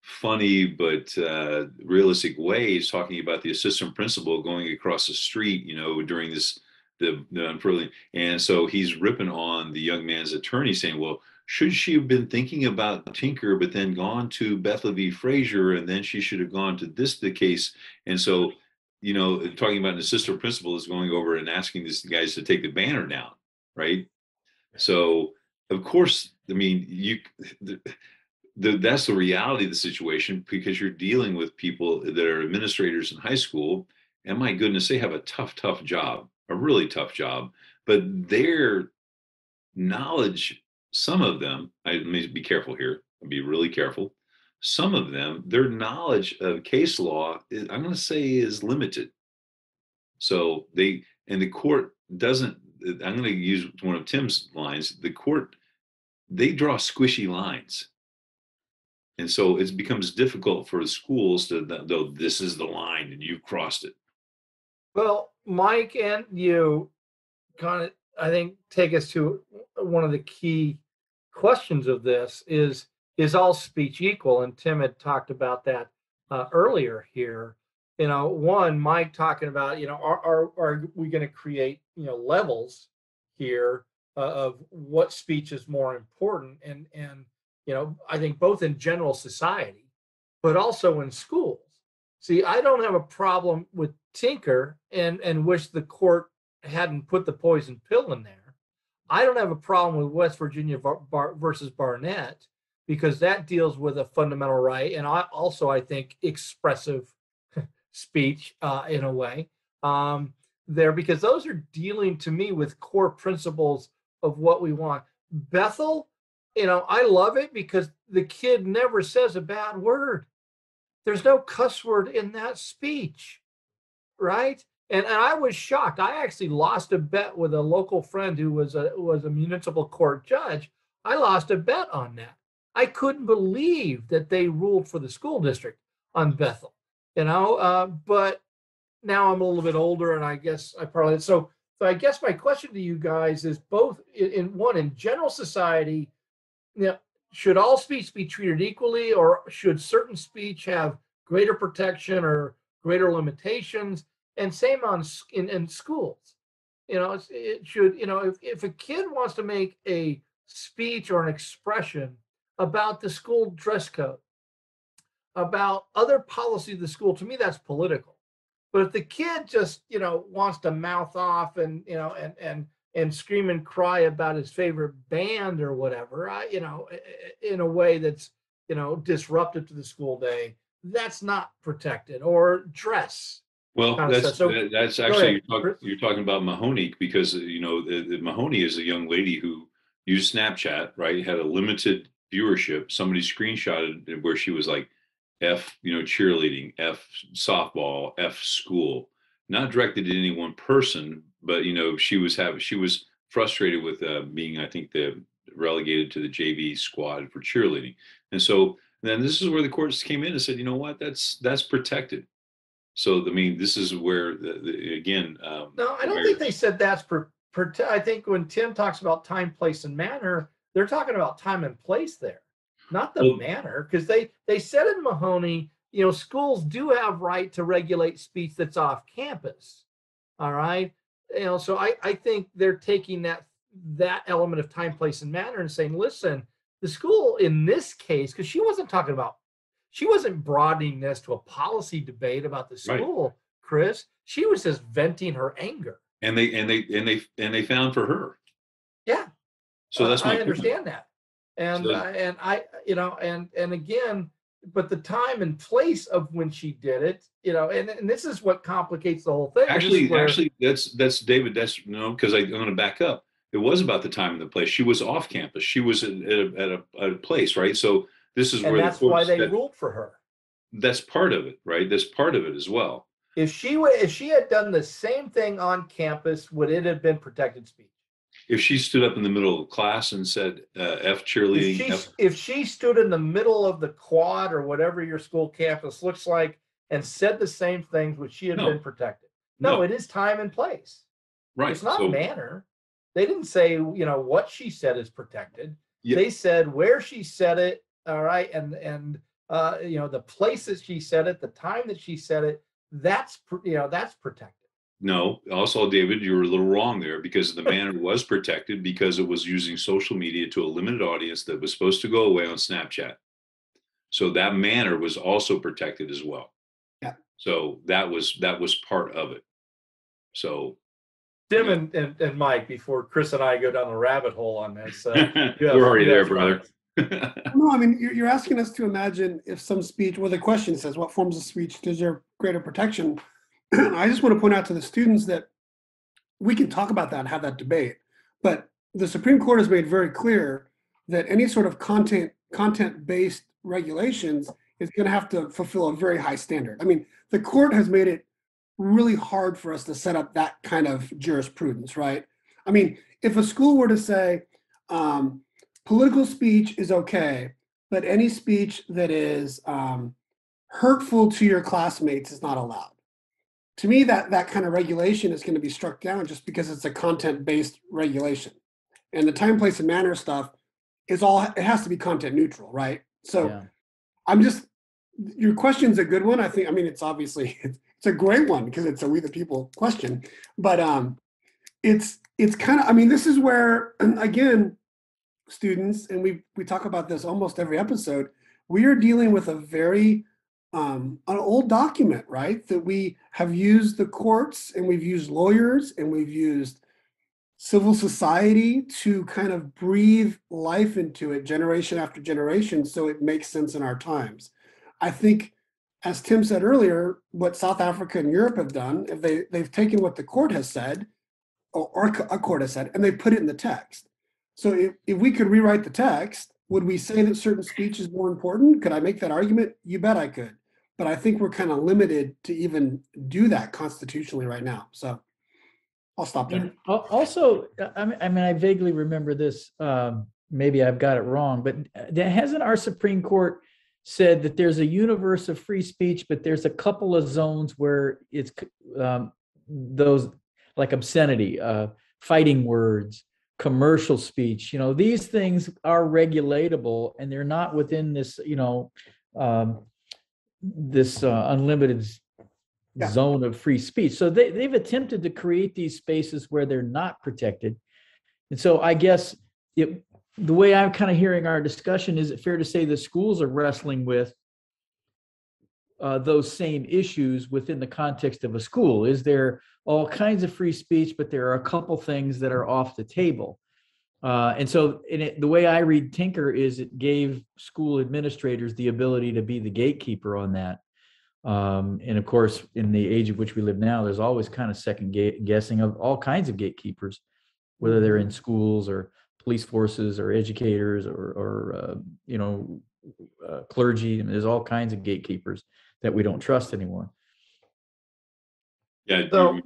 Speaker 3: funny but uh, realistic way, is talking about the assistant principal going across the street, you know, during this the, the unfurling. And so he's ripping on the young man's attorney, saying, well, should she have been thinking about Tinker, but then gone to Bethel v. Fraser, and then she should have gone to this the case. And so, you know, talking about an assistant principal is going over and asking these guys to take the banner down, right? So, of course, I mean, you. The, the, that's the reality of the situation because you're dealing with people that are administrators in high school and my goodness they have a tough tough job a really tough job, but their knowledge, some of them, I me be careful here, be really careful. Some of them, their knowledge of case law, is, I'm going to say, is limited. So they and the court doesn't uh, I'm going to use one of Tim's lines. The court they draw squishy lines, and so it becomes difficult for schools to though this is the line and you've crossed it.
Speaker 1: Well, Mike and you kind of, I think, take us to one of the key questions of this is is all speech equal? And Tim had talked about that uh, earlier here. You know, one, Mike talking about, you know, are are, are we going to create, you know, levels here uh, of what speech is more important? And and you know, I think both in general society, but also in schools. See, I don't have a problem with Tinker and and wish the court hadn't put the poison pill in there. I don't have a problem with West Virginia Bar- versus Barnette because that deals with a fundamental right and I also I think expressive speech uh, in a way um, there because those are dealing to me with core principles of what we want. Bethel, you know, I love it because the kid never says a bad word. There's no cuss word in that speech, right? And, and I was shocked. I actually lost a bet with a local friend who was a was a municipal court judge. I lost a bet on that. I couldn't believe that they ruled for the school district on Bethel, you know. Uh, but now I'm a little bit older, and I guess I probably so. So I guess my question to you guys is both in, in one in general society, you know, should all speech be treated equally, or should certain speech have greater protection or greater limitations? And same on in, in schools. You know, it should. You know, if if a kid wants to make a speech or an expression about the school dress code, about other policy of the school, to me that's political. But if the kid just, you know, wants to mouth off and, you know, and and and scream and cry about his favorite band or whatever, I, you know, in a way that's, you know, disruptive to the school day, that's not protected. Or dress.
Speaker 3: Well, that's so, that's actually you're, talk, you're, talking about Mahoney because uh, you know the, the Mahoney is a young lady who used Snapchat, right? Had a limited viewership. Somebody screenshotted where she was like, F, you know, cheerleading, F softball, F school. Not directed at any one person, but you know, she was having she was frustrated with uh, being, I think, the relegated to the JV squad for cheerleading. And so then this is where the courts came in and said, you know what, that's that's protected. So I mean, this is where the, the, again. Um,
Speaker 1: no, I don't where, think they said that's per, per, I think when Tim talks about time, place, and manner, they're talking about time and place there not the well, manner, because they they said in Mahoney, you know, schools do have right to regulate speech that's off campus. All right, you know, so I I think they're taking that that element of time, place, and manner and saying, listen, the school in this case, because she wasn't talking about, she wasn't broadening this to a policy debate about the school, right. Chris. She was just venting her anger.
Speaker 3: And they and they and they and they found for her.
Speaker 1: Yeah.
Speaker 3: So that's
Speaker 1: my I understand that and so, uh, and I you know and and again but the time and place of when she did it you know and, and this is what complicates the whole thing.
Speaker 3: Actually where, actually that's that's david that's you know because i'm going to back up. It was about the time and the place. She was off campus. She was at a, at a, at a place right? So this is
Speaker 1: and
Speaker 3: where
Speaker 1: that's the why they that, ruled for her.
Speaker 3: That's part of it right? That's part of it as well.
Speaker 1: If she would if she had done the same thing on campus would it have been protected speech
Speaker 3: if she stood up in the middle of class and said uh, F cheerleading,
Speaker 1: if she,
Speaker 3: F-
Speaker 1: if she stood in the middle of the quad or whatever your school campus looks like and said the same things, would she have no. been protected? No, no, it is time and place.
Speaker 3: Right.
Speaker 1: It's not so, manner. They didn't say, you know, what she said is protected. Yeah. They said where she said it. All right. And, and, uh, you know, the place that she said it, the time that she said it, that's, you know, that's protected.
Speaker 3: No, also, David, you were a little wrong there because the manner was protected because it was using social media to a limited audience that was supposed to go away on Snapchat. So that manner was also protected as well.
Speaker 1: Yeah.
Speaker 3: So that was that was part of it. So
Speaker 1: Tim yeah. and, and, and, Mike, before Chris and I go down the rabbit hole on this, uh,
Speaker 3: we're already there, brother.
Speaker 4: no, I mean you're, you're asking us to imagine if some speech, well, the question says, "What forms of speech deserve greater protection?" I just want to point out to the students that we can talk about that and have that debate, but the Supreme Court has made very clear that any sort of content content based regulations is going to have to fulfill a very high standard. I mean, the court has made it really hard for us to set up that kind of jurisprudence, right? I mean, if a school were to say, um, political speech is okay, but any speech that is um, hurtful to your classmates is not allowed. To me, that that kind of regulation is going to be struck down just because it's a content-based regulation, and the time, place, and manner stuff is all it has to be content neutral, right? So
Speaker 2: Yeah.
Speaker 4: I'm just your question's a good one. I think I mean it's obviously it's a great one because it's a we the people question, but um it's it's kind of I mean this is where again students and we we talk about this almost every episode we are dealing with a very um, an old document right that we have used the courts and we've used lawyers and we've used civil society to kind of breathe life into it generation after generation so it makes sense in our times. I think as tim said earlier what south africa and europe have done if they they've taken what the court has said or, or a court has said and they put it in the text. So if, if we could rewrite the text would we say that certain speech is more important? Could i make that argument? You bet i could but i think we're kind of limited to even do that constitutionally right now so i'll stop there
Speaker 2: And also, uh, I mean, I vaguely remember this. Um, maybe I've got it wrong, but uh, hasn't our Supreme Court said that there's a universe of free speech, but there's a couple of zones where it's um, those like obscenity, uh, fighting words, commercial speech. You know, these things are regulatable, and they're not within this. You know, um, this uh, unlimited
Speaker 4: Yeah.
Speaker 2: zone of free speech. So they, they've attempted to create these spaces where they're not protected. And so I guess it, the way I'm kind of hearing our discussion, is it fair to say the schools are wrestling with uh, those same issues within the context of a school? Is there all kinds of free speech, but there are a couple things that are off the table? Uh, and so in it, the way I read Tinker is it gave school administrators the ability to be the gatekeeper on that. Um, and of course, in the age of which we live now, there's always kind of second ga- guessing of all kinds of gatekeepers, whether they're in schools or police forces or educators or, or uh, you know, uh, clergy. And there's all kinds of gatekeepers that we don't trust anymore.
Speaker 3: Yeah.
Speaker 1: So-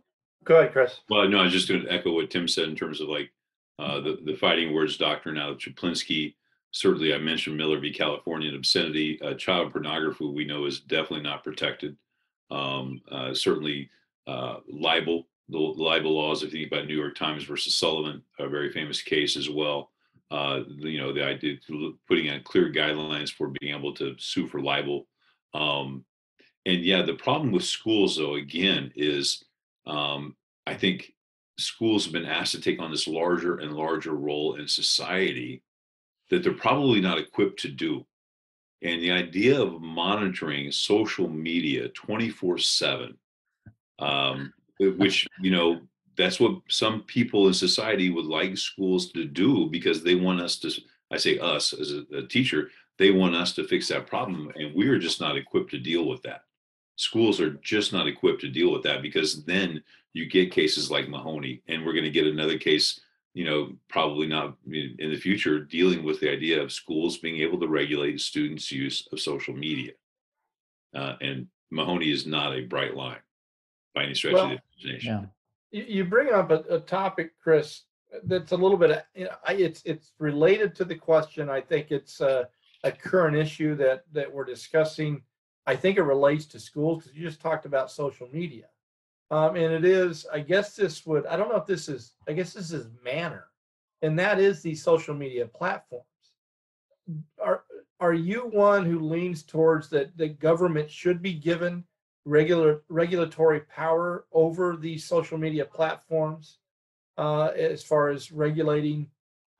Speaker 1: Go ahead, Chris.
Speaker 3: Well, no, I was just going to echo what Tim said in terms of like uh, the the fighting words doctrine out of Chaplinsky. Certainly, I mentioned Miller v. California and obscenity. Uh, child pornography, we know, is definitely not protected. Um, uh, certainly, uh, libel, the libel laws. If you think about New York Times versus Sullivan, a very famous case as well. Uh, you know, the idea of putting out clear guidelines for being able to sue for libel. Um, and yeah, the problem with schools, though, again, is um, I think schools have been asked to take on this larger and larger role in society that they're probably not equipped to do. And the idea of monitoring social media 24 7, um, which, you know, that's what some people in society would like schools to do because they want us to, I say us as a, a teacher, they want us to fix that problem. And we're just not equipped to deal with that schools are just not equipped to deal with that because then you get cases like Mahoney, and we're going to get another case, you know, probably not in in the future, dealing with the idea of schools being able to regulate students' use of social media. Uh, and Mahoney is not a bright line by any stretch
Speaker 1: Well,
Speaker 3: of the imagination.
Speaker 2: Yeah.
Speaker 1: You, you bring up a, a topic, Chris, that's a little bit, you know, I, it's, it's related to the question. I think it's a, a current issue that, that we're discussing. I think it relates to schools because you just talked about social media. Um, and it is, I guess this would, I don't know if this is, I guess this is manner. And that is the social media platforms. Are, are you one who leans towards that the government should be given regular regulatory power over these social media platforms uh, as far as regulating,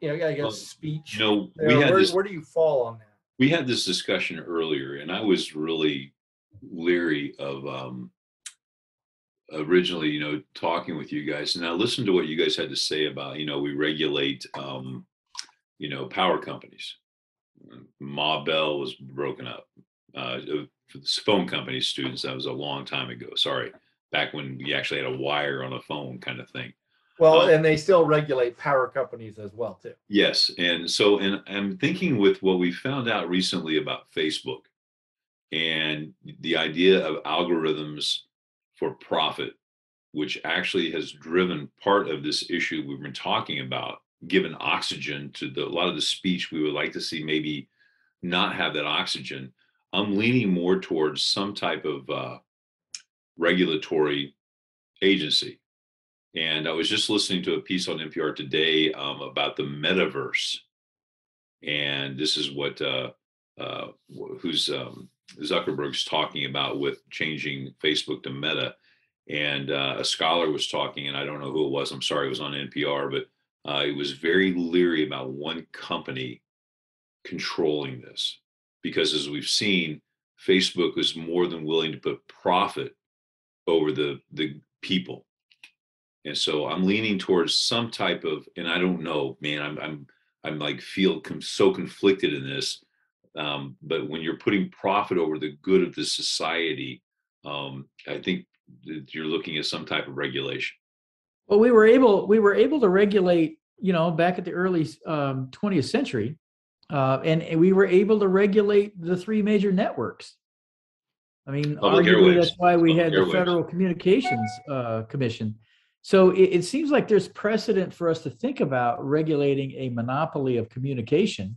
Speaker 1: you know, I guess
Speaker 3: Well,
Speaker 1: speech.
Speaker 3: You know, we had
Speaker 1: where,
Speaker 3: this
Speaker 1: where do you fall on that?
Speaker 3: we had this discussion earlier and i was really leery of um originally you know talking with you guys and i listened to what you guys had to say about you know we regulate um you know power companies ma bell was broken up uh for the phone company students that was a long time ago sorry back when we actually had a wire on a phone kind of thing
Speaker 1: Well,
Speaker 3: Uh,
Speaker 1: and they still regulate power companies as well too.
Speaker 3: Yes, and so and I'm thinking with what we found out recently about Facebook and the idea of algorithms for profit which actually has driven part of this issue we've been talking about, given oxygen to the, a lot of the speech we would like to see maybe not have that oxygen. I'm leaning more towards some type of uh, regulatory agency. And I was just listening to a piece on NPR today um, about the metaverse. And this is what uh, uh, who's um, Zuckerberg's talking about with changing Facebook to Meta. And uh, a scholar was talking, and I don't know who it was. I'm sorry, it was on NPR, but uh, it was very leery about one company controlling this because, as we've seen, Facebook was more than willing to put profit over the the people. And so I'm leaning towards some type of, and I don't know, man, I'm I'm I'm like feel com- so conflicted in this. Um, but when you're putting profit over the good of the society, um, I think that you're looking at some type of regulation.
Speaker 2: Well, we were able we were able to regulate, you know, back at the early um, 20th century, uh, and, and we were able to regulate the three major networks. I mean,
Speaker 3: Public
Speaker 2: arguably
Speaker 3: airwaves.
Speaker 2: that's why we
Speaker 3: Public
Speaker 2: had the
Speaker 3: airwaves.
Speaker 2: Federal Communications uh, Commission. So it, it seems like there's precedent for us to think about regulating a monopoly of communication.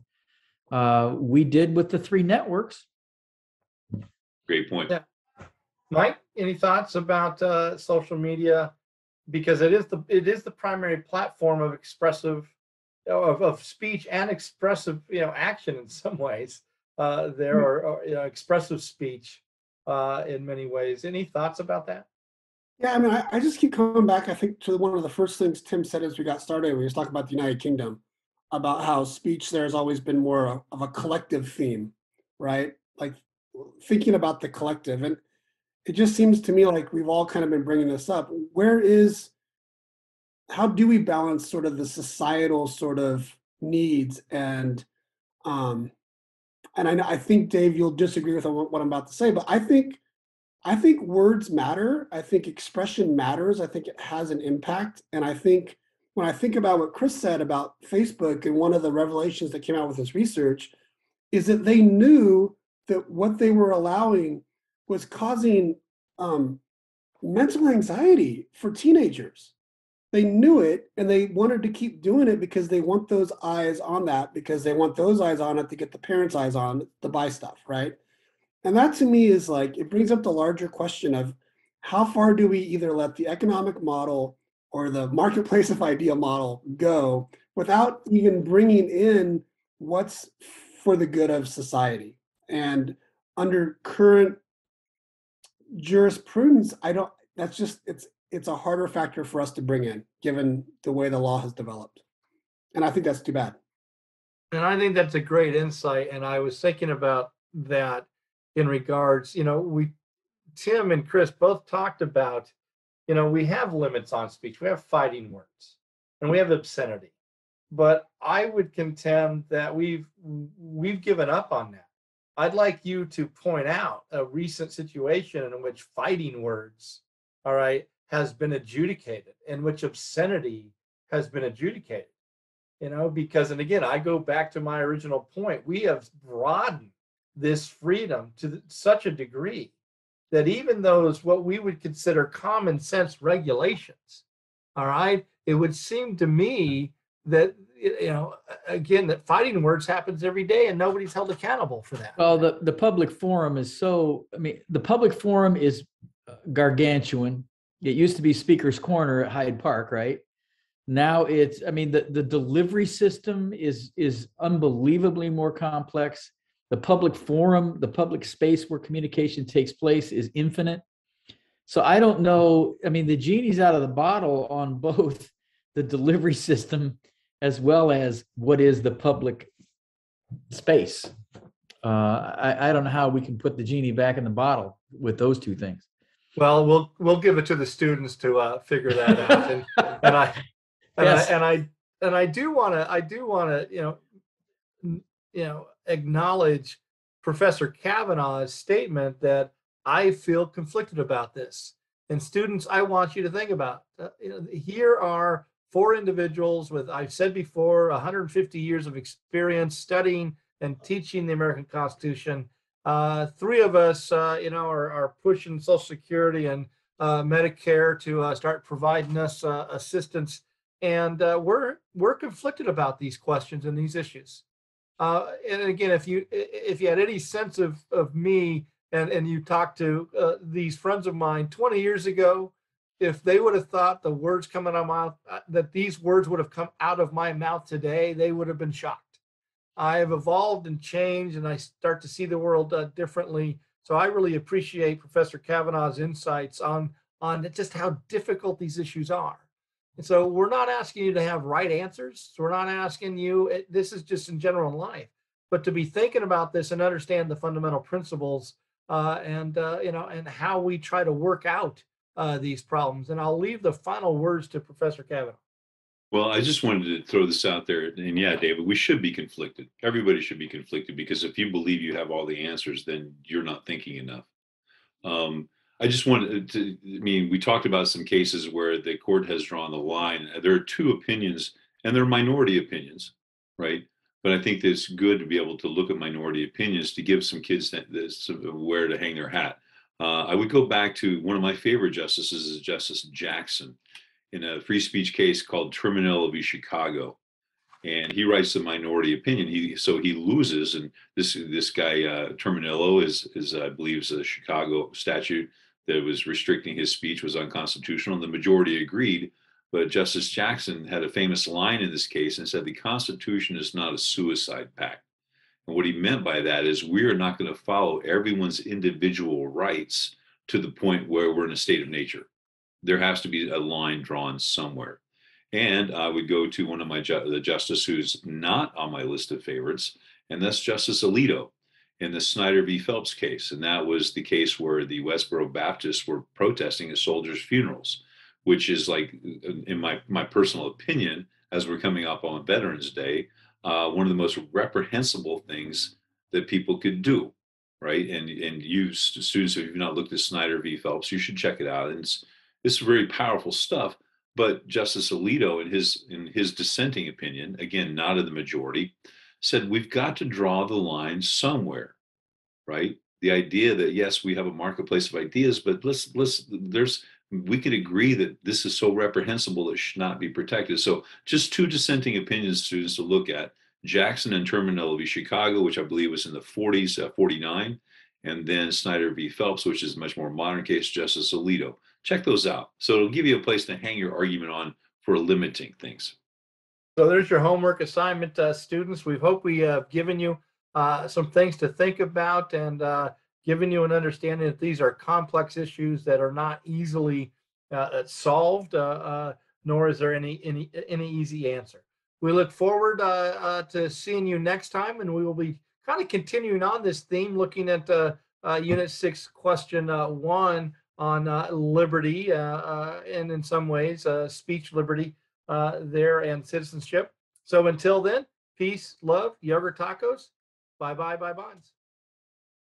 Speaker 2: Uh, we did with the three networks.
Speaker 3: Great point.
Speaker 1: Yeah. Mike, any thoughts about uh, social media? Because it is the it is the primary platform of expressive of, of speech and expressive you know action in some ways. Uh, there are are, you know, expressive speech uh, in many ways. Any thoughts about that?
Speaker 4: Yeah, I mean, I, I just keep coming back. I think to one of the first things Tim said as we got started, we was talking about the United Kingdom, about how speech there has always been more of a collective theme, right? Like thinking about the collective, and it just seems to me like we've all kind of been bringing this up. Where is, how do we balance sort of the societal sort of needs and, um, and I know I think Dave, you'll disagree with what what I'm about to say, but I think I think words matter. I think expression matters. I think it has an impact. And I think when I think about what Chris said about Facebook and one of the revelations that came out with this research is that they knew that what they were allowing was causing um, mental anxiety for teenagers. They knew it and they wanted to keep doing it because they want those eyes on that, because they want those eyes on it to get the parents' eyes on to buy stuff, right? And that to me is like, it brings up the larger question of how far do we either let the economic model or the marketplace of idea model go without even bringing in what's for the good of society? And under current jurisprudence, I don't, that's just, it's, it's a harder factor for us to bring in, given the way the law has developed. And I think that's too bad.
Speaker 1: And I think that's a great insight. And I was thinking about that in regards, you know, we, Tim and Chris both talked about, you know, we have limits on speech. We have fighting words and we have obscenity. But I would contend that we've we've given up on that. I'd like you to point out a recent situation in which fighting words, all right, has been adjudicated, in which obscenity has been adjudicated you know because and again i go back to my original point we have broadened this freedom to such a degree that even those what we would consider common sense regulations all right it would seem to me that you know again that fighting words happens every day and nobody's held accountable for that
Speaker 2: Well, the, the public forum is so, I mean, the public forum is uh, gargantuan. It used to be Speaker's Corner at Hyde Park, right? Now it's, I mean, the, the delivery system is, is unbelievably more complex. The public forum, the public space where communication takes place is infinite. So I don't know, I mean, the genie's out of the bottle on both the delivery system as well as what is the public space. Uh, I, I don't know how we can put the genie back in the bottle with those two things.
Speaker 1: well we'll we'll give it to the students to uh, figure that out and, and i and
Speaker 2: Yes.
Speaker 1: I and I and I do want to I do want to you know you know acknowledge Professor Kavanaugh's statement that I feel conflicted about this. And students, I want you to think about uh, you know, here are four individuals with I've said before 150 years of experience studying and teaching the American Constitution. Uh, three of us, uh, you know, are, are pushing Social Security and uh, Medicare to uh, start providing us uh, assistance. And we're we're conflicted about these questions and these issues. Uh, and again, if you if you had any sense of of me and and you talked to uh, these friends of mine 20 years ago, if they would have thought the words coming out of my mouth uh, that these words would have come out of my mouth today, they would have been shocked. I have evolved and changed, and I start to see the world uh, differently. So I really appreciate Professor Kavanaugh's insights on on just how difficult these issues are. And so we're not asking you to have right answers. We're not asking you. it- This is just in general in life, but to be thinking about this and understand the fundamental principles uh, and uh, you know and how we try to work out uh, these problems. And I'll leave the final words to Professor Kavanaugh.
Speaker 3: Well, I just wanted to throw this out there. And yeah, David, we should be conflicted. Everybody should be conflicted because if you believe you have all the answers, then you're not thinking enough. Um, I just wanted to, I mean, we talked about some cases where the court has drawn the line. There are two opinions, and they're minority opinions, right? But I think it's good to be able to look at minority opinions to give some kids that, this, where to hang their hat. Uh, I would go back to one of my favorite justices is Justice Jackson in a free speech case called Terminiello v. Chicago. And he writes a minority opinion. He so he loses, and this this guy uh, Terminiello is is I believe is a Chicago statute that was restricting his speech was unconstitutional. And the majority agreed, but Justice Jackson had a famous line in this case and said the Constitution is not a suicide pact. And what he meant by that is we are not going to follow everyone's individual rights to the point where we're in a state of nature there has to be a line drawn somewhere. And I would go to one of my ju- the justice who's not on my list of favorites, and that's Justice Alito in the Snyder v. Phelps case. And that was the case where the Westboro Baptists were protesting a soldiers' funerals, which is like, in my my personal opinion, as we're coming up on Veterans Day, uh, one of the most reprehensible things that people could do. Right, and and you students, if you've not looked at Snyder v. Phelps, you should check it out. And it's this is very powerful stuff. But Justice Alito, in his in his dissenting opinion, again not of the majority, said we've got to draw the line somewhere, right? The idea that yes, we have a marketplace of ideas, but let's let's there's we could agree that this is so reprehensible it should not be protected. So just two dissenting opinions, students to look at: Jackson and Terminiello v. Chicago, which I believe was in the 40s, uh, 49, and then Snyder v. Phelps, which is a much more modern case, Justice Alito check those out. So it'll give you a place to hang your argument on for limiting things.
Speaker 1: So there's your homework assignment, uh, students. We hope we have given you uh, some things to think about and uh, given you an understanding that these are complex issues that are not easily uh, solved, uh, uh, nor is there any any any easy answer. We look forward uh, uh, to seeing you next time, and we will be kind of continuing on this theme, looking at uh, uh, Unit Six, Question uh, One on liberty, and in some ways, uh, speech liberty uh, there and citizenship. So until then, peace, love, yogurt tacos. Bye bye, bye bonds.